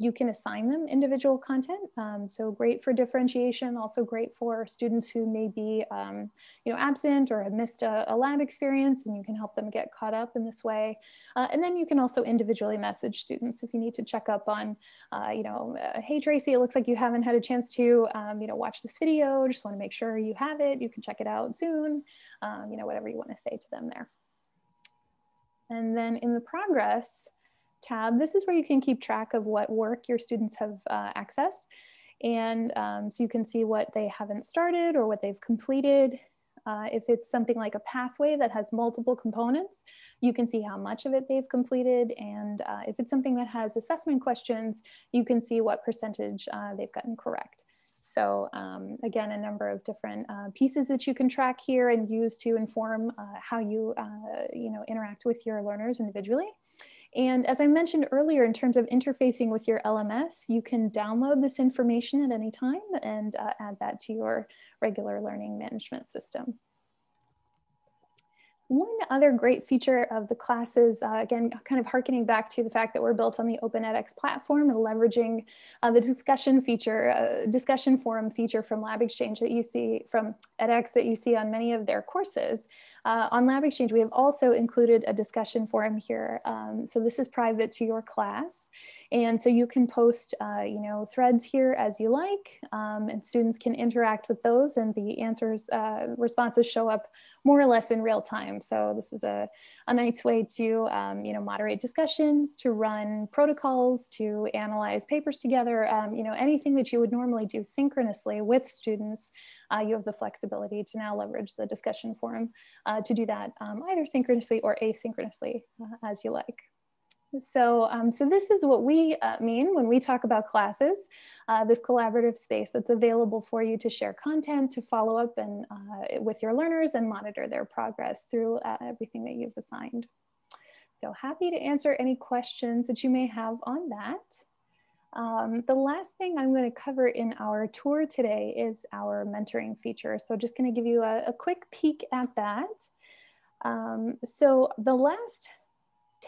you can assign them individual content. Um, so great for differentiation, also great for students who may be um, you know, absent or have missed a, a, lab experience and you can help them get caught up in this way. Uh, and then you can also individually message students if you need to check up on, uh, you know, uh, hey Tracy, it looks like you haven't had a chance to, um, you know, watch this video, just wanna make sure you have it, you can check it out soon, um, you know, whatever you wanna say to them there. And then in the progress, tab, this is where you can keep track of what work your students have uh, accessed. And um, so you can see what they haven't started or what they've completed. Uh, if it's something like a pathway that has multiple components, you can see how much of it they've completed. And uh, if it's something that has assessment questions, you can see what percentage uh, they've gotten correct. So um, again, a number of different uh, pieces that you can track here and use to inform uh, how you, uh, you know, interact with your learners individually. And as I mentioned earlier, in terms of interfacing with your LMS, you can download this information at any time and uh, add that to your regular learning management system. One other great feature of the classes, uh, again, kind of harkening back to the fact that we're built on the Open edX platform and leveraging uh, the discussion feature, uh, discussion forum feature from LabXchange that you see from edX that you see on many of their courses. Uh, on LabXchange, we have also included a discussion forum here. Um, so this is private to your class. And so you can post, uh, you know, threads here as you like, um, and students can interact with those and the answers, uh, responses show up more or less in real time. So this is a, a nice way to, um, you know, moderate discussions, to run protocols, to analyze papers together, um, you know, anything that you would normally do synchronously with students, uh, you have the flexibility to now leverage the discussion forum uh, to do that um, either synchronously or asynchronously uh, as you like. So, um, so this is what we uh, mean when we talk about classes, uh, this collaborative space that's available for you to share content, to follow up and uh, with your learners and monitor their progress through uh, everything that you've assigned. So happy to answer any questions that you may have on that. Um, the last thing I'm going to cover in our tour today is our mentoring feature. So just going to give you a, a, quick peek at that. Um, so the last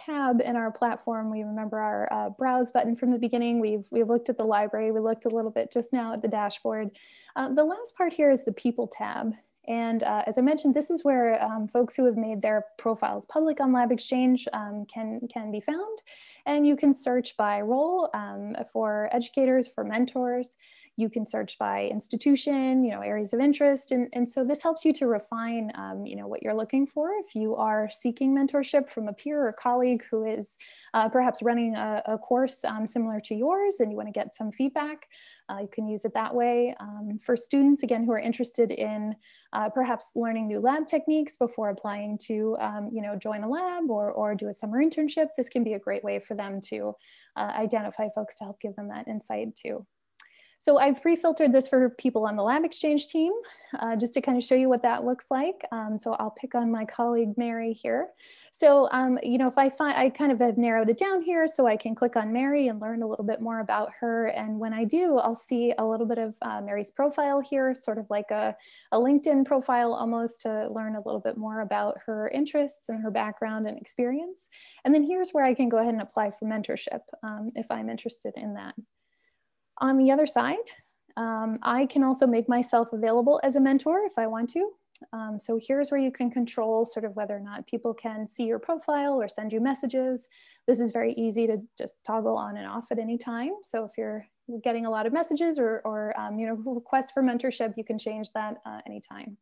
tab in our platform, we remember our uh, browse button from the beginning. We've, we've looked at the library. We looked a little bit just now at the dashboard. Uh, the last part here is the people tab. And uh, as I mentioned, this is where um, folks who have made their profiles public on LabXchange um, can, can be found. And you can search by role um, for educators, for mentors. You can search by institution, you know, areas of interest. And, and so this helps you to refine, um, you know, what you're looking for. If you are seeking mentorship from a peer or colleague who is uh, perhaps running a, a course um, similar to yours and you want to get some feedback, uh, you can use it that way. Um, for students, again, who are interested in uh, perhaps learning new lab techniques before applying to, um, you know, join a lab or, or do a summer internship, this can be a great way for them to uh, identify folks to help give them that insight too. So I've pre-filtered this for people on the LabXchange team, uh, just to kind of show you what that looks like. Um, so I'll pick on my colleague Mary here. So, um, you know, if I find, I kind of have narrowed it down here so I can click on Mary and learn a little bit more about her. And when I do, I'll see a little bit of uh, Mary's profile here, sort of like a, a LinkedIn profile almost to learn a little bit more about her interests and her background and experience. And then here's where I can go ahead and apply for mentorship um, if I'm interested in that. On the other side, um, I can also make myself available as a mentor if I want to. Um, so here's where you can control sort of whether or not people can see your profile or send you messages. This is very easy to just toggle on and off at any time. So if you're getting a lot of messages or, or um, you know, requests for mentorship, you can change that uh, anytime.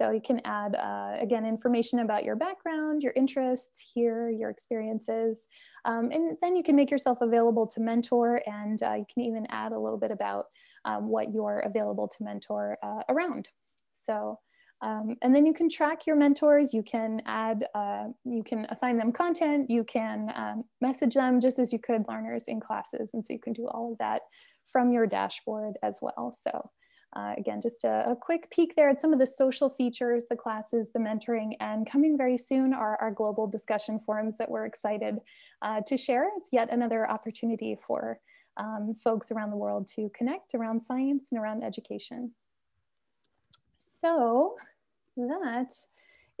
So you can add, uh, again, information about your background, your interests here, your experiences, um, and then you can make yourself available to mentor and uh, you can even add a little bit about um, what you're available to mentor uh, around. So, um, and then you can track your mentors, you can add, uh, you can assign them content, you can um, message them just as you could learners in classes. And so you can do all of that from your dashboard as well. So uh, again, just a, a, quick peek there at some of the social features, the classes, the mentoring, and coming very soon are our global discussion forums that we're excited uh, to share. It's yet another opportunity for um, folks around the world to connect around science and around education. So that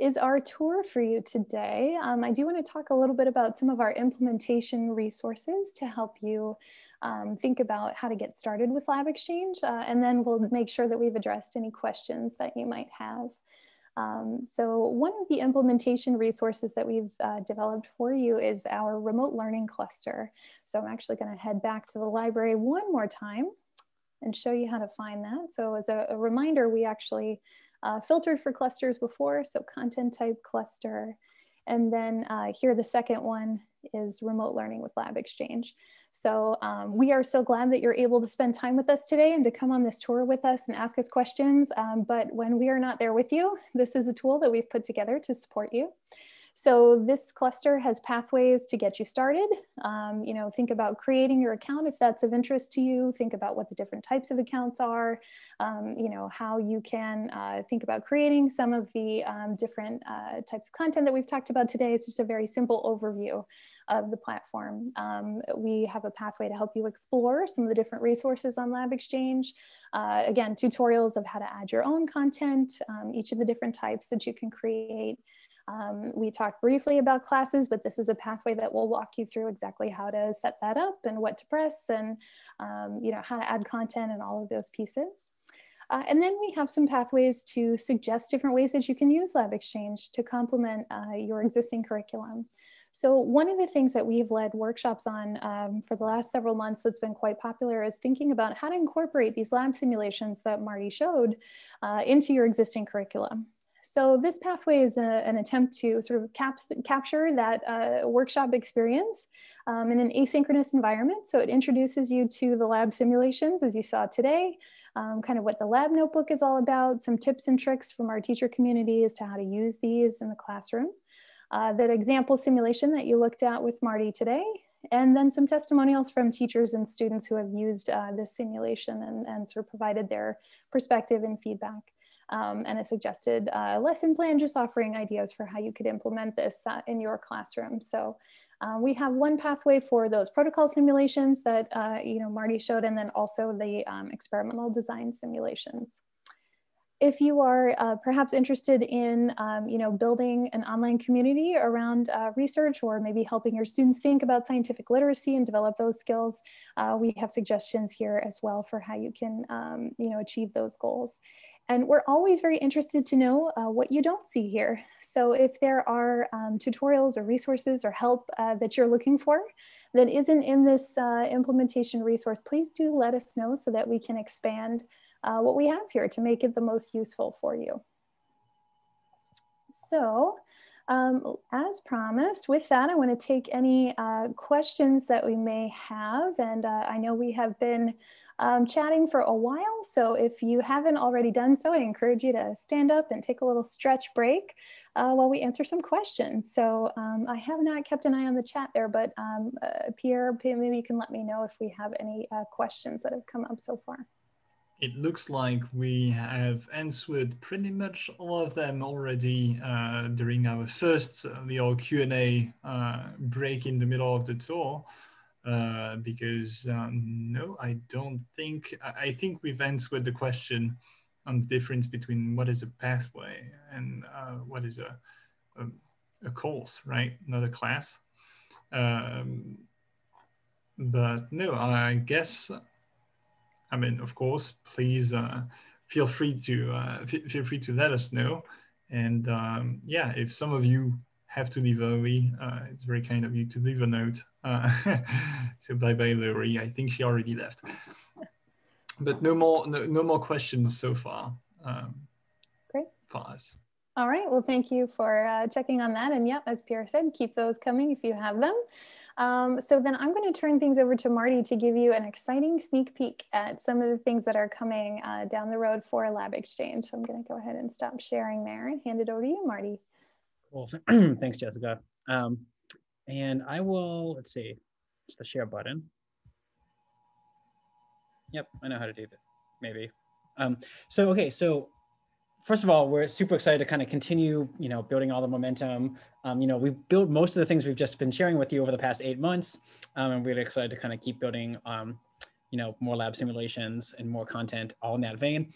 is our tour for you today. Um, I do want to talk a little bit about some of our implementation resources to help you um, think about how to get started with LabXchange, uh, and then we'll make sure that we've addressed any questions that you might have. Um, so one of the implementation resources that we've uh, developed for you is our remote learning cluster. So I'm actually gonna head back to the library one more time and show you how to find that. So as a, a reminder, we actually uh, filtered for clusters before, so content type cluster, and then uh, here, the second one is remote learning with LabXchange. So um, we are so glad that you're able to spend time with us today and to come on this tour with us and ask us questions. Um, but when we are not there with you, this is a tool that we've put together to support you. So this cluster has pathways to get you started. Um, you know, think about creating your account if that's of interest to you. Think about what the different types of accounts are. Um, you know, how you can uh, think about creating some of the um, different uh, types of content that we've talked about today. It's just a very simple overview of the platform. Um, we have a pathway to help you explore some of the different resources on LabXchange. Uh, again, tutorials of how to add your own content, um, each of the different types that you can create. Um, we talked briefly about classes, but this is a pathway that will walk you through exactly how to set that up and what to press and um, you know how to add content and all of those pieces. Uh, and then we have some pathways to suggest different ways that you can use LabXchange to complement uh, your existing curriculum. So one of the things that we've led workshops on um, for the last several months that's been quite popular is thinking about how to incorporate these lab simulations that Marty showed uh, into your existing curriculum. So this pathway is a, an attempt to sort of capture that uh, workshop experience um, in an asynchronous environment. So it introduces you to the lab simulations as you saw today, um, kind of what the lab notebook is all about, some tips and tricks from our teacher community as to how to use these in the classroom. Uh, that example simulation that you looked at with Marty today, and then some testimonials from teachers and students who have used uh, this simulation and, and sort of provided their perspective and feedback um, and a suggested uh, lesson plan, just offering ideas for how you could implement this uh, in your classroom. So uh, we have one pathway for those protocol simulations that uh, you know Marty showed, and then also the um, experimental design simulations. If you are uh, perhaps interested in um, you know, building an online community around uh, research or maybe helping your students think about scientific literacy and develop those skills, we have suggestions here as well for how you can um, you know, achieve those goals. And we're always very interested to know uh, what you don't see here. So if there are um, tutorials or resources or help uh, that you're looking for that isn't in this uh, implementation resource, please do let us know so that we can expand uh, what we have here to make it the most useful for you. So um, as promised, with that, I want to take any uh, questions that we may have. And uh, I know we have been um, chatting for a while. So if you haven't already done so, I encourage you to stand up and take a little stretch break uh, while we answer some questions. So um, I have not kept an eye on the chat there, but um, uh, Pierre, maybe you can let me know if we have any uh, questions that have come up so far. It looks like we have answered pretty much all of them already uh, during our first uh, little Q&A uh, break in the middle of the tour. Uh, because um, no, I don't think, I think we've answered the question on the difference between what is a pathway and uh, what is a, a, a, course, right? Not a class. Um, but no, I guess, I mean, of course, please uh, feel free to uh, feel free to let us know. And um, yeah, if some of you have to leave early. Uh, it's very kind of you to leave a note. Uh, (laughs) so bye bye, Lori. I think she already left. But no more, no, no more questions so far. Um, Great. For us. All right. Well, thank you for uh, checking on that. And yep, as Pierre said, keep those coming if you have them. Um, so then I'm going to turn things over to Marty to give you an exciting sneak peek at some of the things that are coming uh, down the road for LabXchange. So I'm going to go ahead and stop sharing there and hand it over to you, Marty. Cool. (clears throat) Thanks, Jessica. Um, and I will, let's see, it's the share button. Yep, I know how to do that, maybe. Um, so, okay, so first of all, we're super excited to kind of continue, you know, building all the momentum. Um, you know, we've built most of the things we've just been sharing with you over the past eight months, um, and we're really excited to kind of keep building, um, you know, more lab simulations and more content all in that vein.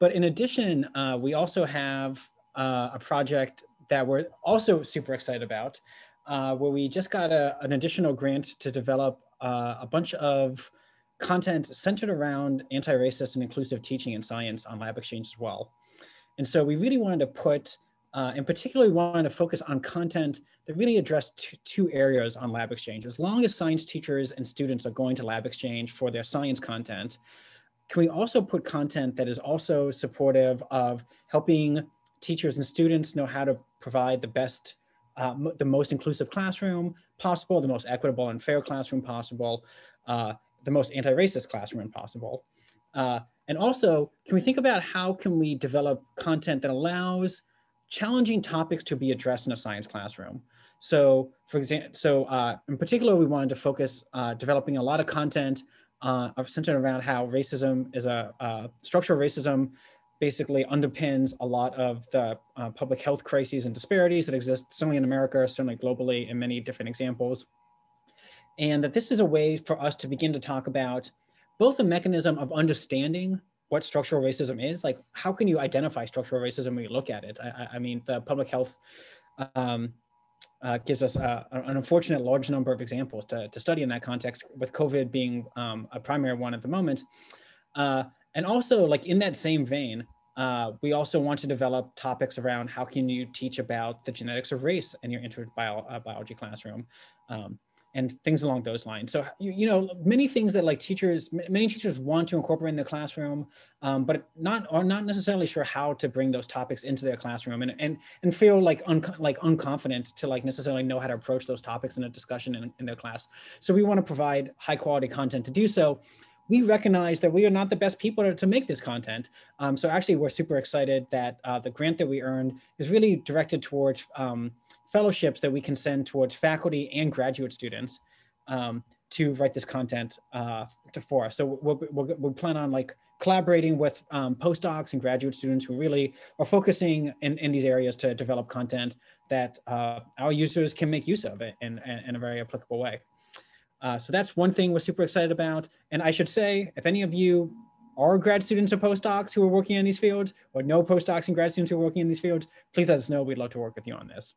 But in addition, uh, we also have uh, a project that we're also super excited about, uh, where we just got a, an additional grant to develop uh, a bunch of content centered around anti-racist and inclusive teaching in science on LabXchange as well. And so we really wanted to put, uh, and particularly wanted to focus on content that really addressed two, two areas on LabXchange. As long as science teachers and students are going to LabXchange for their science content, can we also put content that is also supportive of helping teachers and students know how to provide the best, uh, the most inclusive classroom possible, the most equitable and fair classroom possible, uh, the most anti-racist classroom possible. Uh, and also, can we think about how can we develop content that allows challenging topics to be addressed in a science classroom? So for example, so uh, in particular, we wanted to focus uh, developing a lot of content uh, centered around how racism is a uh, structural racism basically underpins a lot of the uh, public health crises and disparities that exist certainly in America, certainly globally in many different examples. And that this is a way for us to begin to talk about both the mechanism of understanding what structural racism is, like how can you identify structural racism when you look at it? I, I mean, the public health um, uh, gives us uh, an unfortunate large number of examples to, to study in that context, with COVID being um, a primary one at the moment. Uh, and also like in that same vein, uh, we also want to develop topics around how can you teach about the genetics of race in your intro bio, uh, biology classroom um, and things along those lines. So, you, you, know, many things that like teachers, many teachers want to incorporate in the classroom, um, but not are not necessarily sure how to bring those topics into their classroom and, and, and feel like, un, like unconfident to like necessarily know how to approach those topics in a discussion in, in their class. So we want to provide high quality content to do so we recognize that we are not the best people to, to make this content. Um, so actually, we're super excited that uh, the grant that we earned is really directed towards um, fellowships that we can send towards faculty and graduate students um, to write this content uh, to, for us. So we'll, we'll, we'll, plan on like collaborating with um, postdocs and graduate students who really are focusing in, in these areas to develop content that uh, our users can make use of it in, in, in a very applicable way. Uh, so that's one thing we're super excited about. And I should say, if any of you are grad students or postdocs who are working in these fields, or know postdocs and grad students who are working in these fields, please let us know. We'd love to work with you on this.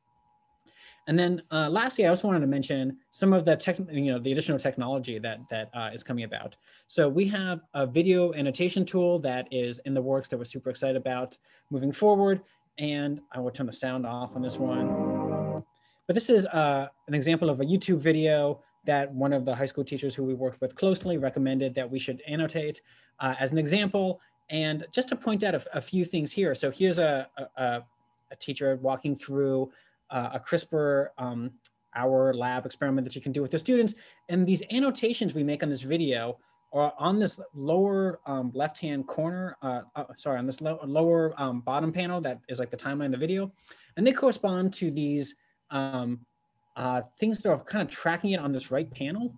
And then uh, lastly, I also wanted to mention some of the tech, you know, the additional technology that that uh, is coming about. So we have a video annotation tool that is in the works that we're super excited about moving forward. And I will turn the sound off on this one. But this is uh, an example of a YouTube video that one of the high school teachers who we worked with closely recommended that we should annotate uh, as an example. And just to point out a, a few things here. So here's a, a, a teacher walking through uh, a CRISPR um, hour lab experiment that you can do with the students. And these annotations we make on this video or on this lower um, left-hand corner, uh, uh, sorry, on this lo lower um, bottom panel that is like the timeline of the video, and they correspond to these um, uh, things that are kind of tracking it on this right panel.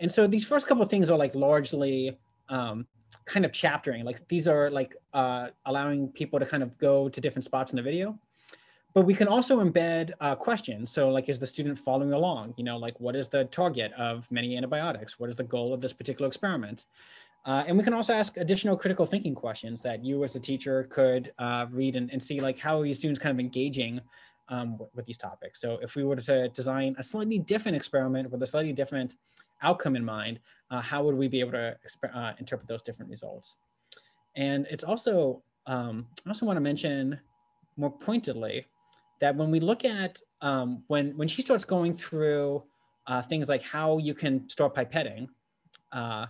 And so these first couple of things are like largely um, kind of chaptering, like these are like uh, allowing people to kind of go to different spots in the video. But we can also embed uh, questions. So like, is the student following along? You know, like what is the target of many antibiotics? What is the goal of this particular experiment? Uh, and we can also ask additional critical thinking questions that you as a teacher could uh, read and, and, see like how are your students kind of engaging um, with, these topics. So if we were to design a slightly different experiment with a slightly different outcome in mind, uh, how would we be able to uh, interpret those different results? And it's also, um, I also wanna mention more pointedly that when we look at, um, when, when she starts going through uh, things like how you can start pipetting, uh,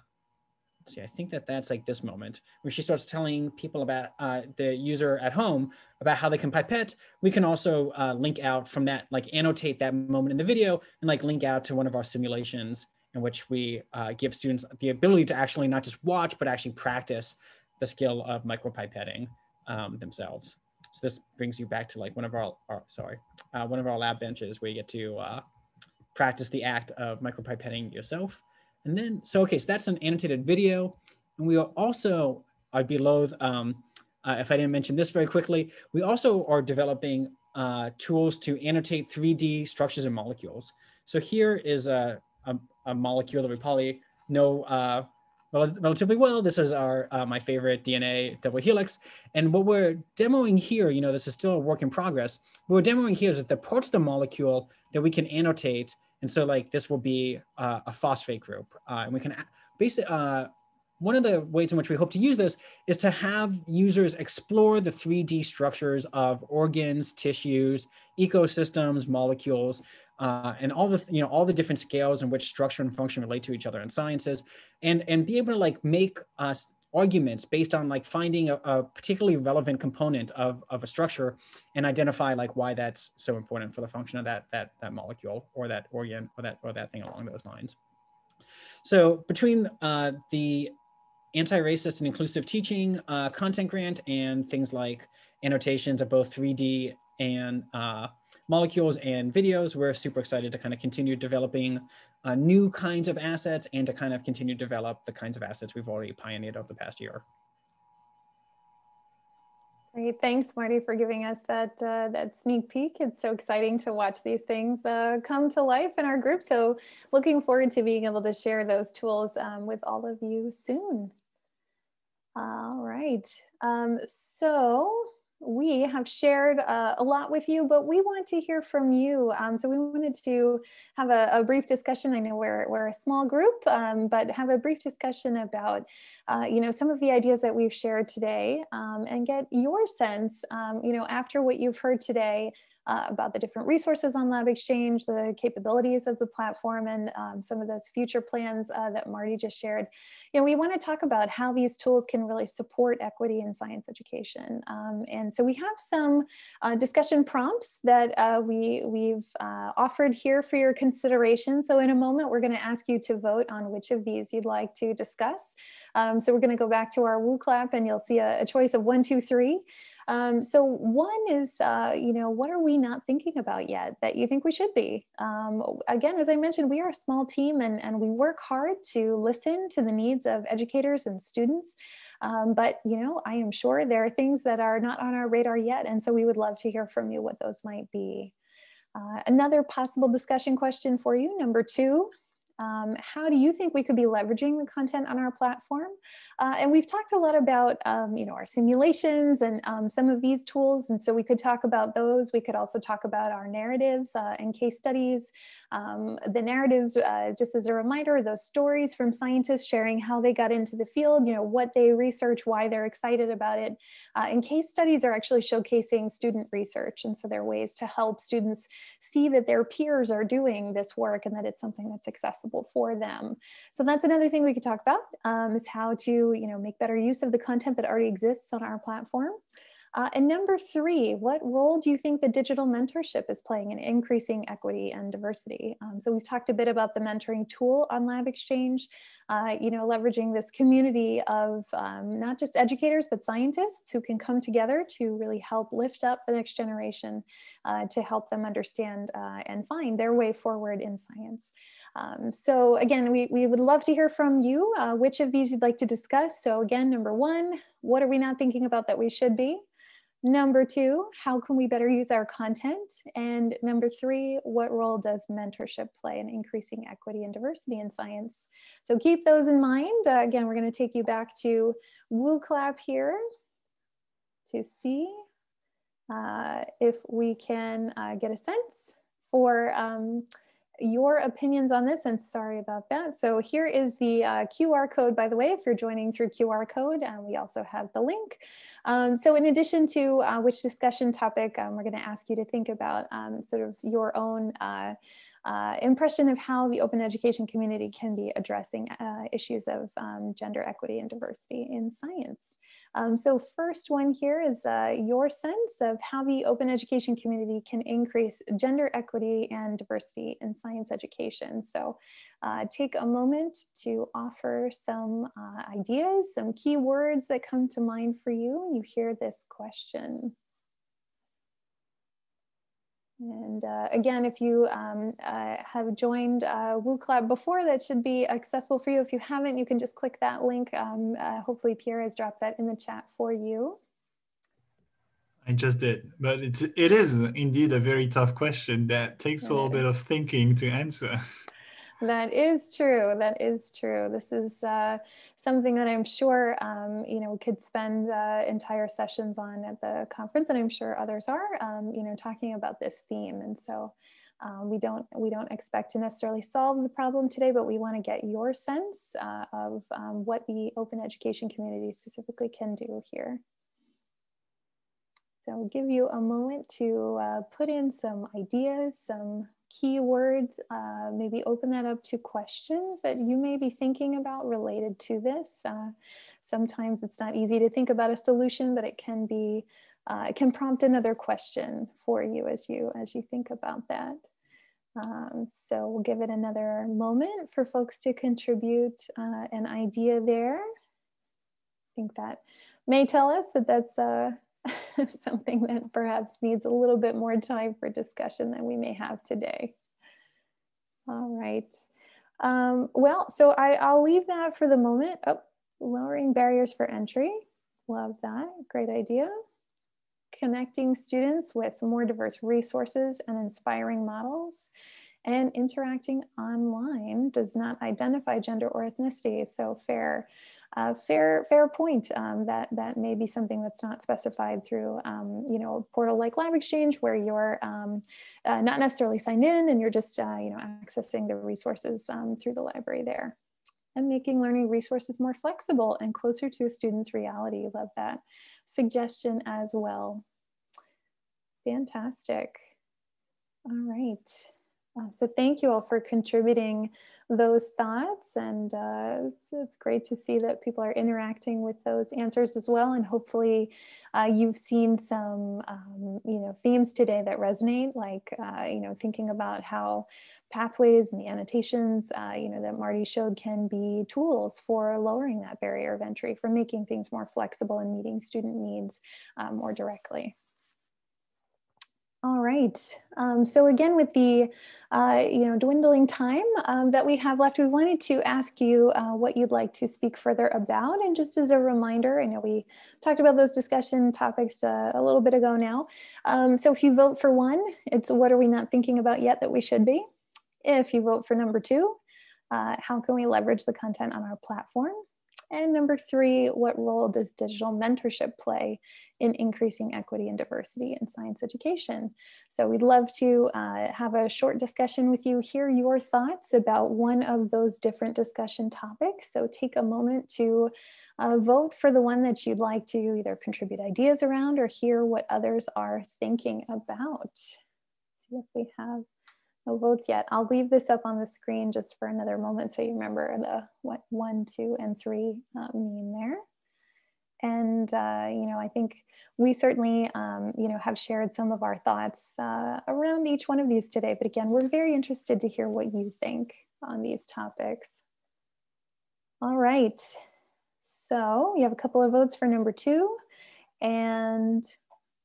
see, I think that that's like this moment where she starts telling people about uh, the user at home about how they can pipette. We can also uh, link out from that, like annotate that moment in the video and like link out to one of our simulations in which we uh, give students the ability to actually not just watch, but actually practice the skill of micropipetting um, themselves. So this brings you back to like one of our, our sorry, uh, one of our lab benches where you get to uh, practice the act of micropipetting yourself. And then, so, okay, so that's an annotated video. And we are also, I'd be loath um, uh, if I didn't mention this very quickly, we also are developing uh, tools to annotate 3D structures and molecules. So here is a, a, a molecule that we probably know uh, relatively well. This is our uh, my favorite DNA double helix. And what we're demoing here, you know, this is still a work in progress. What we're demoing here is the parts of the molecule that we can annotate and so like this will be uh, a phosphate group. Uh, and we can basically, uh, one of the ways in which we hope to use this is to have users explore the 3D structures of organs, tissues, ecosystems, molecules, uh, and all the you know all the different scales in which structure and function relate to each other in sciences, and and be able to like make us arguments based on like finding a, a, particularly relevant component of, of a structure and identify like why that's so important for the function of that that that molecule or that organ or that or that thing along those lines. So between uh, the anti-racist and inclusive teaching uh, content grant and things like annotations of both 3D and uh, molecules and videos, we're super excited to kind of continue developing uh, new kinds of assets and to kind of continue to develop the kinds of assets we've already pioneered over the past year. Great, thanks Marty for giving us that uh, that sneak peek. It's so exciting to watch these things uh, come to life in our group. So looking forward to being able to share those tools um, with all of you soon. All right, um, so we have shared uh, a lot with you, but we want to hear from you. Um, so we wanted to have a, a, brief discussion. I know we're, we're a small group, um, but have a brief discussion about, uh, you know, some of the ideas that we've shared today um, and get your sense, um, you know, after what you've heard today, uh, about the different resources on LabXchange, the capabilities of the platform, and um, some of those future plans uh, that Marty just shared. You know, we want to talk about how these tools can really support equity in science education. Um, and so we have some uh, discussion prompts that uh, we, we've uh, offered here for your consideration. So in a moment, we're going to ask you to vote on which of these you'd like to discuss. Um, so we're going to go back to our WooClap and you'll see a, a choice of one, two, three. Um, so one is, uh, you know, what are we not thinking about yet that you think we should be? Um, again, as I mentioned, we are a small team and, and we work hard to listen to the needs of educators and students. Um, but, you know, I am sure there are things that are not on our radar yet. And so we would love to hear from you what those might be. Uh, another possible discussion question for you, number two, um, how do you think we could be leveraging the content on our platform? Uh, and we've talked a lot about, um, you know, our simulations and um, some of these tools. And so we could talk about those. We could also talk about our narratives uh, and case studies. Um, the narratives, uh, just as a reminder, those stories from scientists sharing how they got into the field, you know, what they research, why they're excited about it. Uh, and case studies are actually showcasing student research. And so they're ways to help students see that their peers are doing this work and that it's something that's accessible for them. So that's another thing we could talk about um, is how to, you know, make better use of the content that already exists on our platform. Uh, and number three, what role do you think the digital mentorship is playing in increasing equity and diversity? Um, so we've talked a bit about the mentoring tool on LabXchange, uh, you know, leveraging this community of um, not just educators, but scientists who can come together to really help lift up the next generation uh, to help them understand uh, and find their way forward in science. Um, so again, we, we would love to hear from you, uh, which of these you'd like to discuss. So again, number one, what are we not thinking about that we should be? Number two, how can we better use our content? And number three, what role does mentorship play in increasing equity and diversity in science? So keep those in mind. Uh, again, we're gonna take you back to WooClap here to see uh, if we can uh, get a sense for um, your opinions on this and sorry about that. So here is the uh, QR code, by the way, if you're joining through QR code, and we also have the link. Um, so in addition to uh, which discussion topic, um, we're gonna ask you to think about um, sort of your own uh, uh, impression of how the open education community can be addressing uh, issues of um, gender equity and diversity in science. Um, so first one here is uh, your sense of how the open education community can increase gender equity and diversity in science education. So uh, take a moment to offer some uh, ideas, some key words that come to mind for you when you hear this question. And uh, again, if you um, uh, have joined uh, WooClap before, that should be accessible for you. If you haven't, you can just click that link. Um, uh, hopefully Pierre has dropped that in the chat for you. I just did, but it's, it is indeed a very tough question that takes a little bit of thinking to answer. (laughs) That is true. That is true. This is uh, something that I'm sure um, you know we could spend uh, entire sessions on at the conference, and I'm sure others are. Um, you know, talking about this theme, and so. Um, we don't we don't expect to necessarily solve the problem today, but we want to get your sense uh, of um, what the open education community specifically can do here. So I'll give you a moment to uh, put in some ideas, some keywords, uh, maybe open that up to questions that you may be thinking about related to this. Uh, sometimes it's not easy to think about a solution, but it can be, uh, it can prompt another question for you as you, as you think about that. Um, so we'll give it another moment for folks to contribute uh, an idea there. I think that may tell us that that's uh, (laughs) something that perhaps needs a little bit more time for discussion than we may have today. All right. Um, well, so I, I'll leave that for the moment. Oh, lowering barriers for entry. Love that. Great idea. Connecting students with more diverse resources and inspiring models and interacting online does not identify gender or ethnicity. So fair fair fair point. Um, that that may be something that's not specified through um, you know a portal like LabXchange where you're um, uh, not necessarily signed in and you're just uh, you know accessing the resources um, through the library there. And making learning resources more flexible and closer to a student's reality. Love that suggestion as well. Fantastic. All right. Uh, so thank you all for contributing those thoughts. And uh, it's, it's, great to see that people are interacting with those answers as well. And hopefully uh, you've seen some, um, you know, themes today that resonate, like, uh, you know, thinking about how pathways and the annotations, uh, you know, that Marty showed can be tools for lowering that barrier of entry, for making things more flexible and meeting student needs uh, more directly. All right. Um, so again, with the uh, you know dwindling time um, that we have left, we wanted to ask you uh, what you'd like to speak further about. And just as a reminder, I know we talked about those discussion topics uh, a little bit ago now. Um, so if you vote for one, it's what are we not thinking about yet that we should be? If you vote for number two, uh, how can we leverage the content on our platform? And number three, what role does digital mentorship play in increasing equity and diversity in science education? So we'd love to uh, have a short discussion with you, hear your thoughts about one of those different discussion topics. So take a moment to uh, vote for the one that you'd like to either contribute ideas around or hear what others are thinking about. See if we have no votes yet. I'll leave this up on the screen just for another moment so you remember the what one, two, and three uh, mean there. And, uh, you know, I think we certainly, um, you know, have shared some of our thoughts uh, around each one of these today. But again, we're very interested to hear what you think on these topics. All right. So we have a couple of votes for number two. And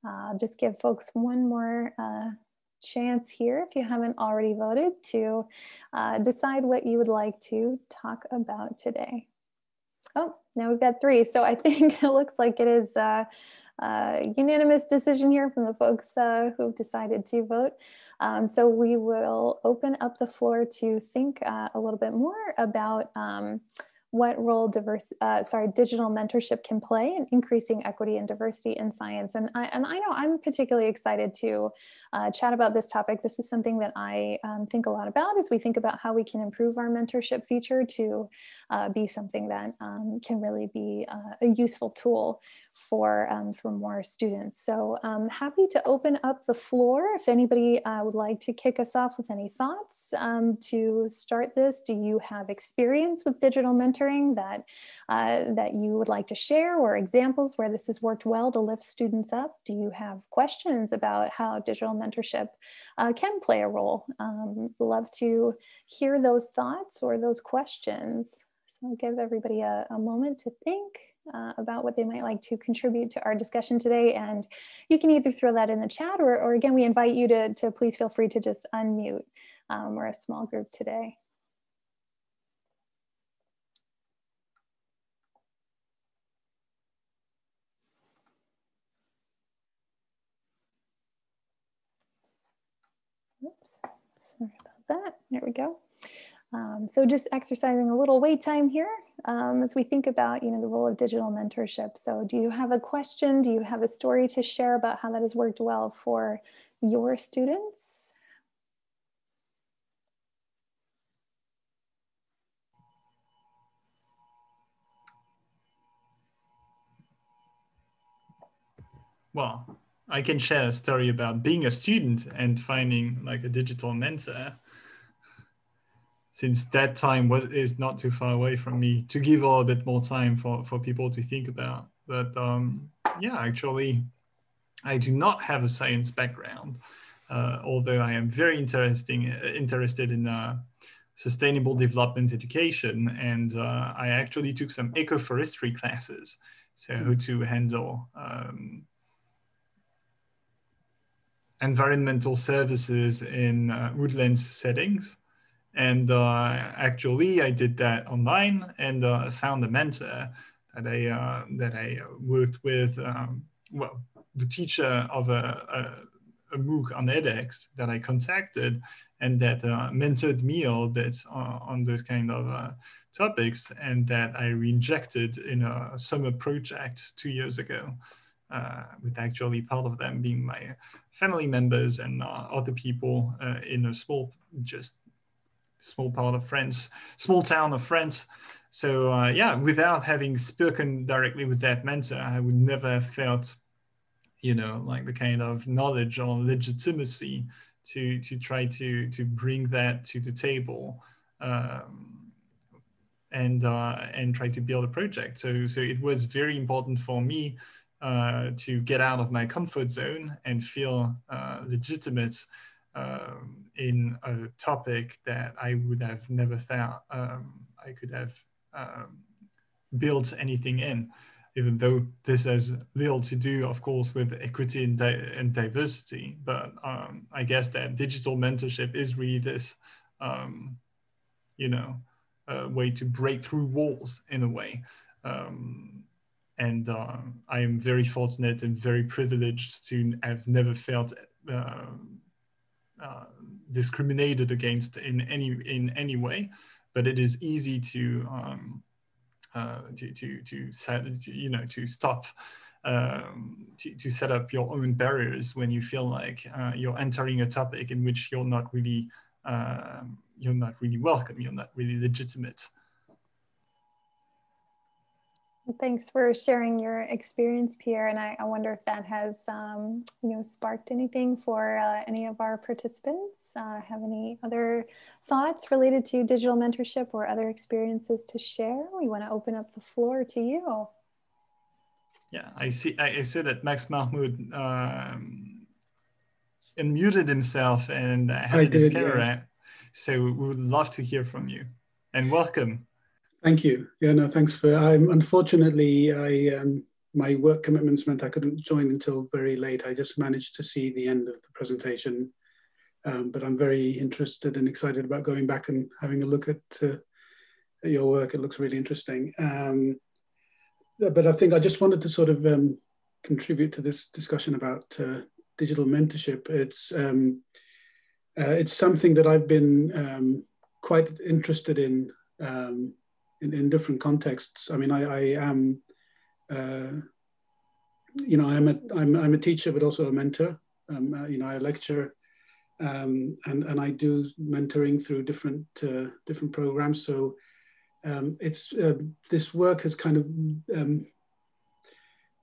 uh, just give folks one more uh, chance here, if you haven't already voted, to uh, decide what you would like to talk about today. Oh, now we've got three. So I (laughs) think it looks like it is a, a unanimous decision here from the folks uh, who've decided to vote. Um, so we will open up the floor to think uh, a little bit more about um, what role diverse, uh, sorry, digital mentorship can play in increasing equity and diversity in science. And I, and I know I'm particularly excited to uh, chat about this topic. This is something that I um, think a lot about as we think about how we can improve our mentorship feature to uh, be something that um, can really be uh, a useful tool for, um, for more students. So I'm um, happy to open up the floor if anybody uh, would like to kick us off with any thoughts um, to start this. Do you have experience with digital mentoring that, uh, that you would like to share or examples where this has worked well to lift students up? Do you have questions about how digital mentorship uh, can play a role? Um, love to hear those thoughts or those questions. So give everybody a, a moment to think uh, about what they might like to contribute to our discussion today. And you can either throw that in the chat or, or again, we invite you to, to please feel free to just unmute. Um, we're a small group today. Sorry about that. There we go. Um, so just exercising a little wait time here um, as we think about, you know, the role of digital mentorship. So do you have a question? Do you have a story to share about how that has worked well for your students? Well, I can share a story about being a student and finding like a digital mentor since that time was is not too far away from me to give a little bit more time for for people to think about. But um, yeah actually i do not have a science background uh, although i am very interesting interested in uh, sustainable development education. And uh, i actually took some ecoforestry classes so how to handle um, environmental services in uh, woodlands settings and uh, actually, I did that online and uh, found a mentor that I uh, that I worked with. Um, well, the teacher of a, a, a, MOOC on edX that I contacted and that mentored me a little bit on, on those kind of topics, and that I reinjected in a summer project two years ago. Uh, with actually part of them being my family members and other people in a small just small part of France, small town of France. So uh, yeah, without having spoken directly with that mentor, I would never have felt, you know, like the kind of knowledge or legitimacy to to try to to bring that to the table. Um, and uh, and try to build a project. So so it was very important for me uh, to get out of my comfort zone and feel uh, legitimate um, in a topic that I would have never thought um, I could have um, built anything in, even though this has little to do, of course, with equity and, di and diversity. But um, I guess that digital mentorship is really this, um, you know, way to break through walls in a way. Um, and uh, I am very fortunate and very privileged to have never felt uh, uh, discriminated against in any in any way, but it is easy to um, uh, to, to to set you know to stop um, to, to set up your own barriers when you feel like uh, you're entering a topic in which you're not really uh, you're not really welcome, you're not really legitimate. Thanks for sharing your experience, Pierre. And I, I wonder if that has, um, you know, sparked anything for uh, any of our participants. Uh, have any other thoughts related to digital mentorship or other experiences to share? We want to open up the floor to you. Yeah, I see. I, I see that Max Mahmoud um, unmuted himself and had his camera. So we would love to hear from you. And welcome. Thank you. Yeah, no, thanks for. I'm unfortunately I um, my work commitments meant I couldn't join until very late. I just managed to see the end of the presentation, um, but I'm very interested and excited about going back and having a look at, uh, at your work. It looks really interesting. Um, but I think I just wanted to sort of um, contribute to this discussion about uh, digital mentorship. It's um, uh, it's something that I've been um, quite interested in um, in, in different contexts. I mean, I, I am, uh, you know, I'm a, I'm, I'm a teacher, but also a mentor. Um, uh, you know, I lecture um, and, and I do mentoring through different, uh, different programs. So um, it's, uh, this work has kind of um,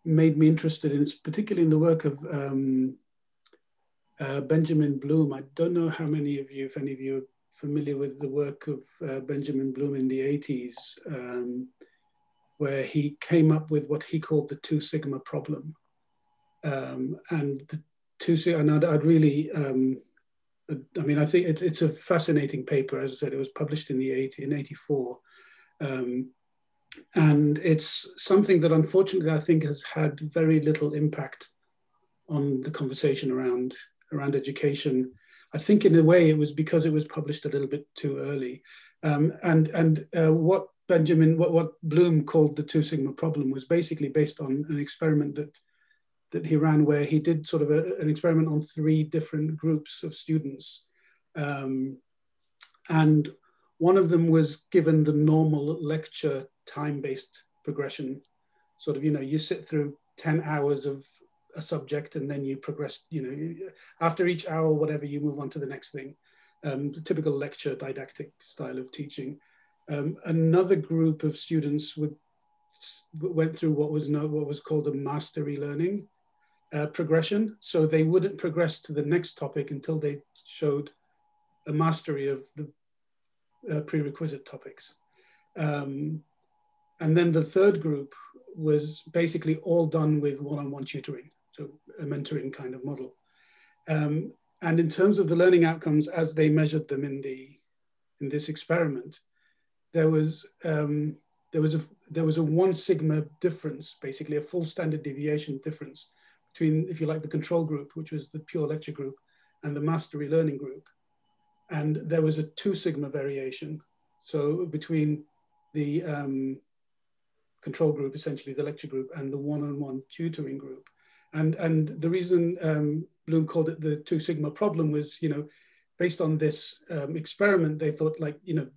made me interested in, it's particularly in the work of um, uh, Benjamin Bloom. I don't know how many of you, if any of you familiar with the work of uh, Benjamin Bloom in the 80s, um, where he came up with what he called the two sigma problem. Um, and the two, sigma, and I'd, I'd really, um, I mean, I think it, it's a fascinating paper. As I said, it was published in the 80, in 84. Um, and it's something that unfortunately I think has had very little impact on the conversation around, around education I think in a way it was because it was published a little bit too early. Um, and and uh, what Benjamin, what, what Bloom called the two sigma problem was basically based on an experiment that that he ran where he did sort of a, an experiment on three different groups of students. Um, and one of them was given the normal lecture time-based progression. Sort of, you know, you sit through 10 hours of a subject and then you progress, you know, after each hour, whatever, you move on to the next thing. Um, the typical lecture didactic style of teaching. Um, another group of students would, went through what was, no, what was called a mastery learning uh, progression. So they wouldn't progress to the next topic until they showed a mastery of the uh, prerequisite topics. Um, and then the third group was basically all done with one-on-one -on -one tutoring a mentoring kind of model. Um, and in terms of the learning outcomes as they measured them in the in this experiment, there was um, there was a there was a one sigma difference, basically a full standard deviation difference between, if you like, the control group, which was the pure lecture group, and the mastery learning group. And there was a two sigma variation. So between the um, control group, essentially the lecture group, and the one-on-one -on -one tutoring group. And, and the reason um, Bloom called it the two sigma problem was, you know, based on this um, experiment, they thought like, you know,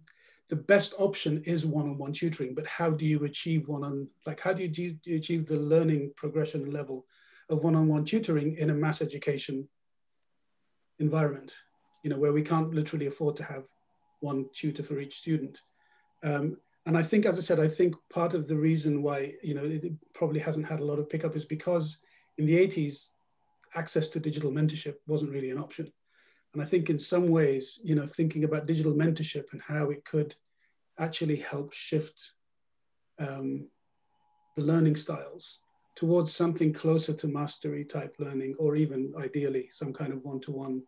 the best option is one-on-one -on -one tutoring, but how do you achieve one on, like, how do you, do you achieve the learning progression level of one-on-one -on -one tutoring in a mass education environment, you know, where we can't literally afford to have one tutor for each student. Um, and I think, as I said, I think part of the reason why, you know, it probably hasn't had a lot of pickup is because in the 80s, access to digital mentorship wasn't really an option. And I think in some ways, you know, thinking about digital mentorship and how it could actually help shift um, the learning styles towards something closer to mastery type learning, or even ideally some kind of one-to-one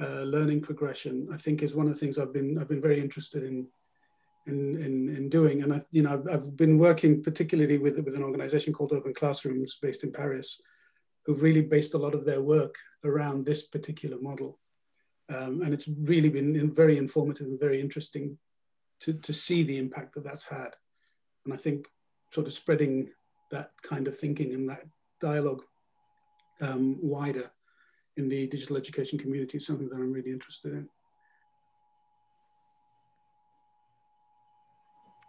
uh, learning progression, I think is one of the things I've been I've been very interested in in, in, in doing. And I, you know, I've, I've been working particularly with, with an organization called Open Classrooms based in Paris, who've really based a lot of their work around this particular model. Um, and it's really been very informative and very interesting to, to see the impact that that's had. And I think sort of spreading that kind of thinking and that dialogue um, wider in the digital education community is something that I'm really interested in.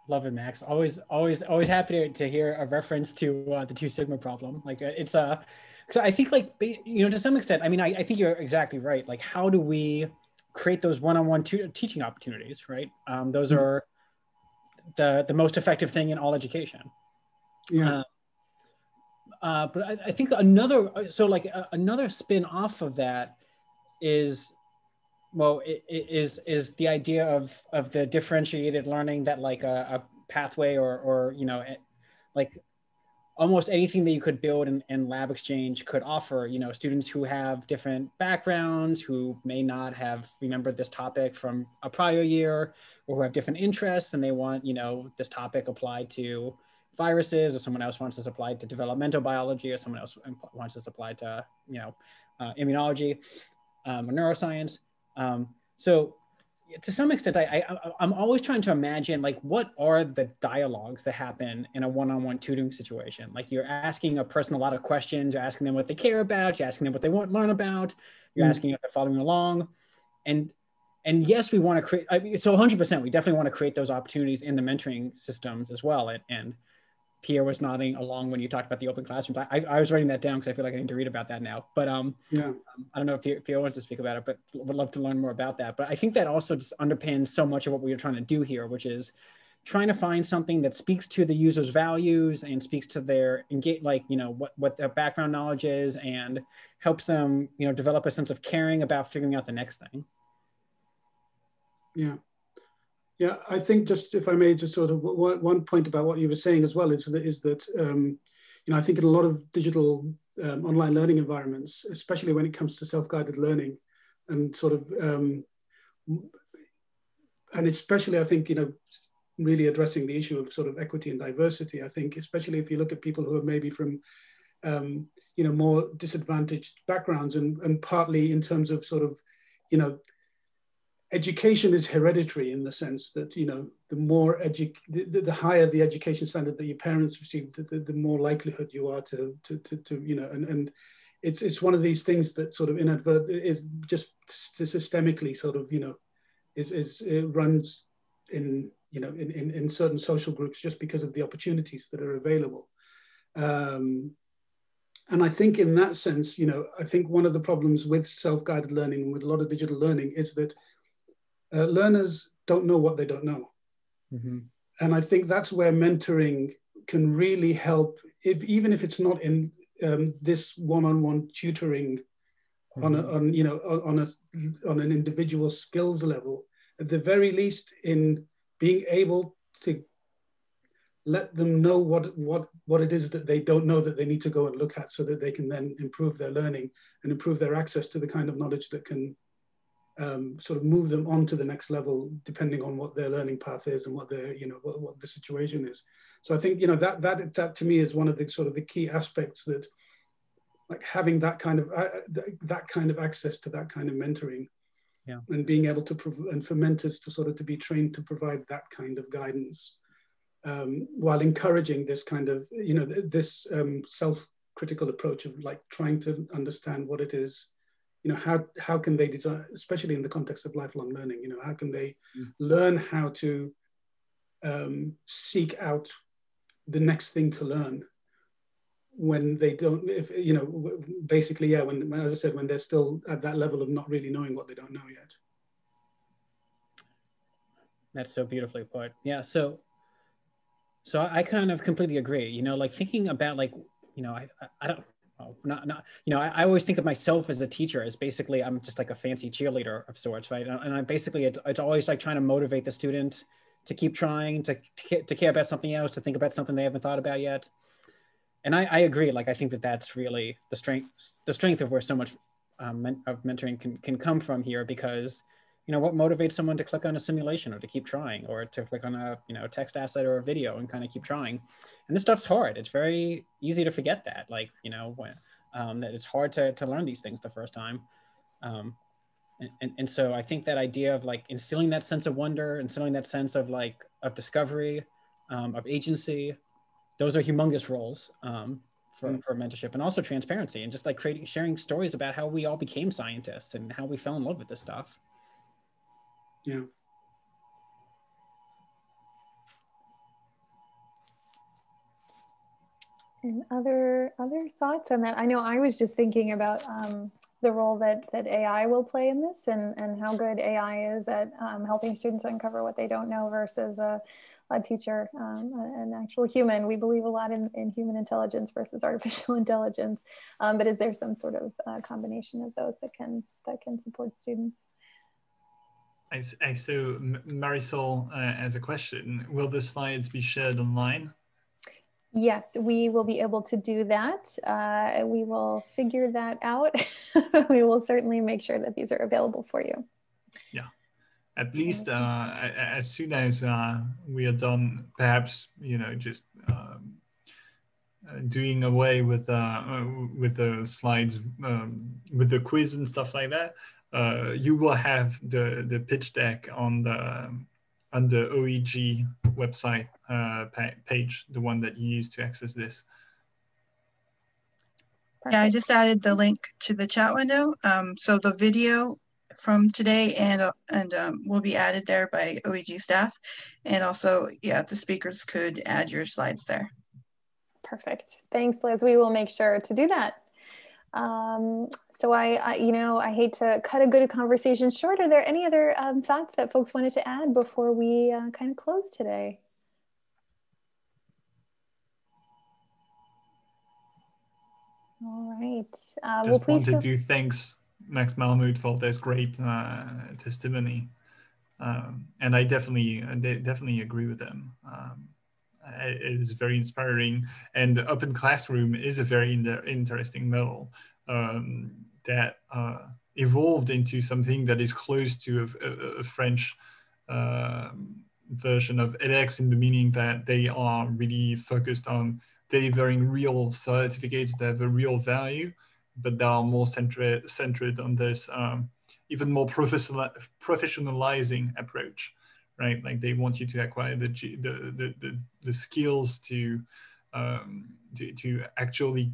Love it, Max. Always, always, always happy to, hear a reference to uh, the two sigma problem. Like uh, it's a, uh, so I think like you know to some extent. I mean, I, I think you're exactly right. Like, how do we create those one-on-one teaching opportunities? Right. Um, those mm-hmm. are the the most effective thing in all education. Yeah. Uh, uh, but I, I, think another so like uh, another spin off of that is well is is the idea of of the differentiated learning that like a, a pathway or or you know like almost anything that you could build in, in LabXchange could offer, you know, students who have different backgrounds, who may not have remembered this topic from a prior year, or who have different interests and they want, you know, this topic applied to viruses, or someone else wants this applied to developmental biology, or someone else wants this applied to, you know, uh, immunology um, or neuroscience. Um, so to some extent, I, I am always trying to imagine like what are the dialogues that happen in a one-on-one tutoring situation. Like you're asking a person a lot of questions, you're asking them what they care about, you're asking them what they want to learn about, you're mm. asking if they're following along, and and yes, we want to create. I mean, so 100, percent we definitely want to create those opportunities in the mentoring systems as well, and and Pierre was nodding along when you talked about the open classroom. I, I was writing that down because I feel like I need to read about that now. But um, yeah, um, I don't know if Pierre, Pierre, wants to speak about it, but would love to learn more about that. But I think that also just underpins so much of what we are trying to do here, which is trying to find something that speaks to the user's values and speaks to their engage, like you know what what their background knowledge is, and helps them you know develop a sense of caring about figuring out the next thing. Yeah. Yeah, I think just if I may just sort of one point about what you were saying as well is that is that um, you know I think in a lot of digital um, online learning environments, especially when it comes to self-guided learning, and sort of um, and especially I think you know really addressing the issue of sort of equity and diversity. I think especially if you look at people who are maybe from um, you know more disadvantaged backgrounds and and partly in terms of sort of you know education is hereditary in the sense that you know the more edu- the, the, higher the education standard that your parents receive the, the, the, more likelihood you are to, to, to, to you know and, and it's it's one of these things that sort of inadvert is just systemically sort of you know is is it runs in you know in, in, in certain social groups just because of the opportunities that are available. Um, and I think in that sense, you know, I think one of the problems with self-guided learning with a lot of digital learning is that uh, learners don't know what they don't know. Mm-hmm. And I think that's where mentoring can really help, if even if it's not in um, this one-on-one tutoring mm-hmm. on, a, mm-hmm. on you know on a on an individual skills level, at the very least in being able to let them know what what what it is that they don't know that they need to go and look at so that they can then improve their learning and improve their access to the kind of knowledge that can um, sort of move them on to the next level depending on what their learning path is and what their you know what, what the situation is so i think you know that that that to me is one of the sort of the key aspects that like having that kind of uh, that kind of access to that kind of mentoring yeah. and being able to prov- and for mentors to sort of to be trained to provide that kind of guidance um, while encouraging this kind of you know this um, self-critical approach of like trying to understand what it is you know how how can they design especially in the context of lifelong learning you know how can they mm. learn how to um, seek out the next thing to learn when they don't if you know basically yeah when, when as i said when they're still at that level of not really knowing what they don't know yet that's so beautifully put yeah so so i kind of completely agree you know like thinking about like you know i i don't well, not not you know I, I, always think of myself as a teacher as basically i'm just like a fancy cheerleader of sorts right? And i'm basically it's, it's always like trying to motivate the student to keep trying to to care about something else to think about something they haven't thought about yet. And i, I agree like i think that that's really the strength the strength of where so much um, of mentoring can, can come from here because you know what motivates someone to click on a simulation or to keep trying or to click on a you know text asset or a video and kind of keep trying and this stuff's hard it's very easy to forget that like you know when um, that it's hard to, to learn these things the first time um, and, and, and so i think that idea of like instilling that sense of wonder instilling that sense of like of discovery um, of agency those are humongous roles um, for, mm. for mentorship and also transparency and just like creating sharing stories about how we all became scientists and how we fell in love with this stuff yeah. And other other thoughts on that? I know I was just thinking about um, the role that that AI will play in this, and and how good AI is at um, helping students uncover what they don't know versus a, a teacher, um, an actual human. We believe a lot in, in human intelligence versus (laughs) artificial intelligence, um, but is there some sort of uh, combination of those that can that can support students? I, I so Marisol uh, as a question: Will the slides be shared online? Yes, we will be able to do that. Uh, we will figure that out. (laughs) we will certainly make sure that these are available for you. Yeah, at least uh, as soon as uh, we are done, perhaps you know just um, uh, doing away with uh, uh, with the slides, um, with the quiz and stuff like that. you will have the the pitch deck on the on the OEG website uh, page, the one that you use to access this. Perfect. Yeah, I just added the link to the chat window. Um, so the video from today and uh, and um, will be added there by OEG staff. And also, yeah, the speakers could add your slides there. Perfect. Thanks, Liz. We will make sure to do that. Um, so I, I, you know, I hate to cut a good conversation short. Are there any other um, thoughts that folks wanted to add before we uh, kind of close today? All right. Uh, Just well, want to do thanks, Max Malmuth, for this great uh, testimony. Um, and I definitely, uh, definitely agree with them. Um, it is very inspiring, and the Open Classroom is a very interesting model um, that uh, evolved into something that is close to a, a, a French uh, version of edX in the meaning that they are really focused on delivering real certificates that have a real value, but that are more centered, centered on this um, even more professional, professionalizing approach, right? Like they want you to acquire the, the, the, the, the skills to, um, to, to actually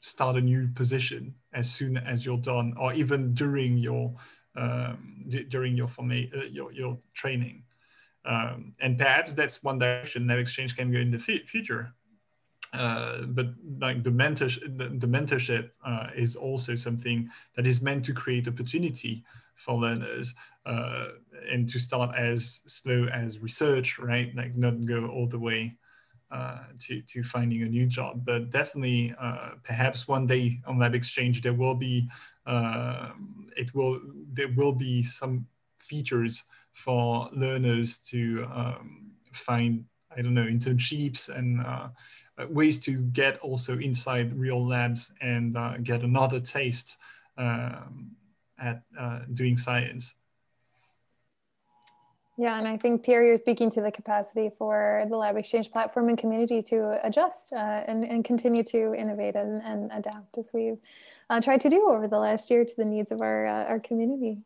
start a new position as soon as you're done, or even during your um, during your forma- uh, your your training. Um, and perhaps that's one direction that exchange can go in the future. Uh, but like the mentorship, the, the mentorship uh, is also something that is meant to create opportunity for learners uh, and to start as slow as research, right? Like not go all the way uh, to, to finding a new job. But definitely, uh, perhaps one day on LabXchange there will be it will there will be some features for learners to um, find I don't know internships and uh, ways to get also inside real labs and uh, get another taste um, at uh, doing science. Yeah, and I think Pierre, you're speaking to the capacity for the LabXchange platform and community to adjust uh, and, and continue to innovate and, and adapt as we've uh, tried to do over the last year to the needs of our, uh, our community.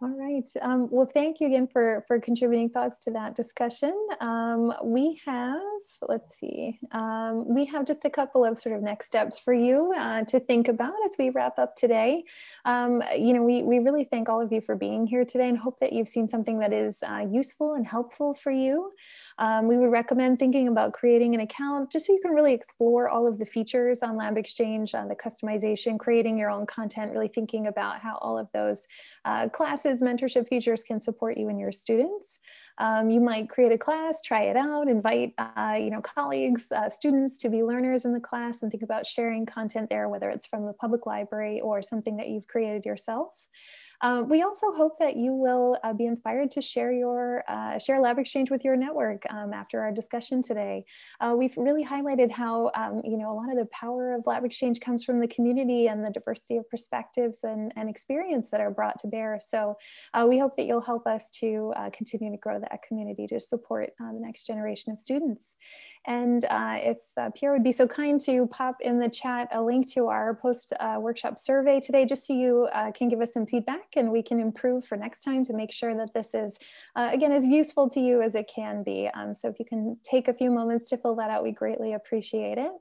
All right. Um, well, thank you again for, for contributing thoughts to that discussion. Um, we have, let's see, um, we have just a couple of sort of next steps for you uh, to think about as we wrap up today. Um, you know, we, we really thank all of you for being here today and hope that you've seen something that is uh, useful and helpful for you. Um, we would recommend thinking about creating an account just so you can really explore all of the features on LabXchange, uh, the customization, creating your own content, really thinking about how all of those uh, classes, mentorship features can support you and your students. Um, you might create a class, try it out, invite uh, you know colleagues, uh, students to be learners in the class, and think about sharing content there, whether it's from the public library or something that you've created yourself. Uh, we also hope that you will uh, be inspired to share your uh, share LabXchange with your network um, after our discussion today. Uh, we've really highlighted how um, you know a lot of the power of LabXchange comes from the community and the diversity of perspectives and, and experience that are brought to bear. So uh, we hope that you'll help us to uh, continue to grow that community to support the next generation of students. And uh, if uh, Pierre would be so kind to pop in the chat a link to our post uh, workshop survey today, just so you uh, can give us some feedback and we can improve for next time to make sure that this is, uh, again, as useful to you as it can be. Um, so if you can take a few moments to fill that out, we greatly appreciate it.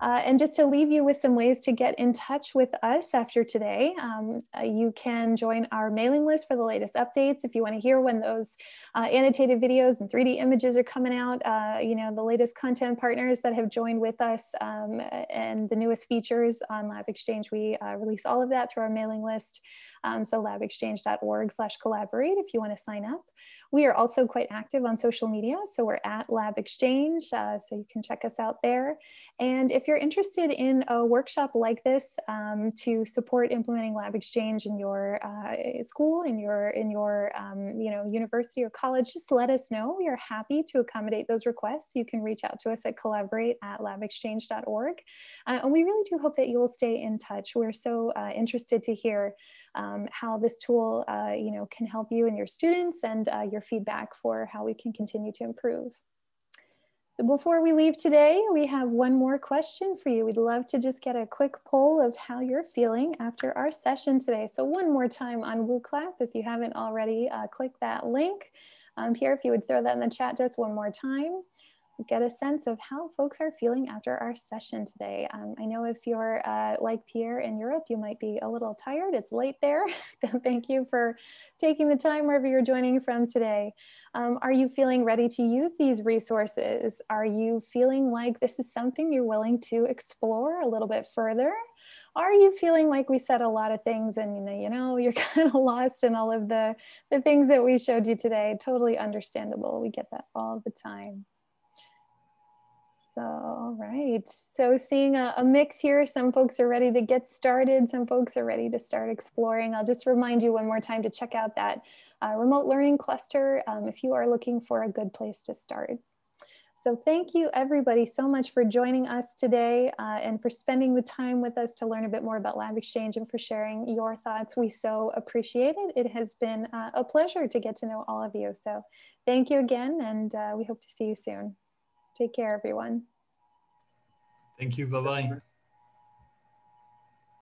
Uh, and just to leave you with some ways to get in touch with us after today, um, uh, you can join our mailing list for the latest updates. If you want to hear when those uh, annotated videos and 3D images are coming out, uh, you know, the latest content partners that have joined with us um, and the newest features on LabXchange, we uh, release all of that through our mailing list. Um, so labxchange.org slash collaborate if you want to sign up. We are also quite active on social media. So we're at LabXchange, uh, so you can check us out there. And if you're interested in a workshop like this um, to support implementing LabXchange in your uh, school, in your, in your um, you know, university or college, just let us know. We are happy to accommodate those requests. You can reach out to us at collaborate at labxchange.org. Uh, and we really do hope that you will stay in touch. We're so uh, interested to hear um, how this tool uh, you know, can help you and your students and uh, your feedback for how we can continue to improve. So before we leave today, we have one more question for you. We'd love to just get a quick poll of how you're feeling after our session today. So one more time on WooClap, if you haven't already, uh, click that link um, here. If you would throw that in the chat just one more time get a sense of how folks are feeling after our session today. Um, I know if you're uh, like Pierre in Europe, you might be a little tired. It's late there. (laughs) Thank you for taking the time wherever you're joining from today. Um, are you feeling ready to use these resources? Are you feeling like this is something you're willing to explore a little bit further? Are you feeling like we said a lot of things and you know, you know you're (laughs) kind of lost in all of the, the things that we showed you today? Totally understandable. We get that all the time. So, all right. So seeing a, a, mix here, some folks are ready to get started. Some folks are ready to start exploring. I'll just remind you one more time to check out that uh, remote learning cluster um, if you are looking for a good place to start. So thank you everybody so much for joining us today uh, and for spending the time with us to learn a bit more about LabXchange and for sharing your thoughts. We so appreciate it. It has been uh, a pleasure to get to know all of you. So thank you again and uh, we hope to see you soon. Take care, everyone. Thank you. Bye bye.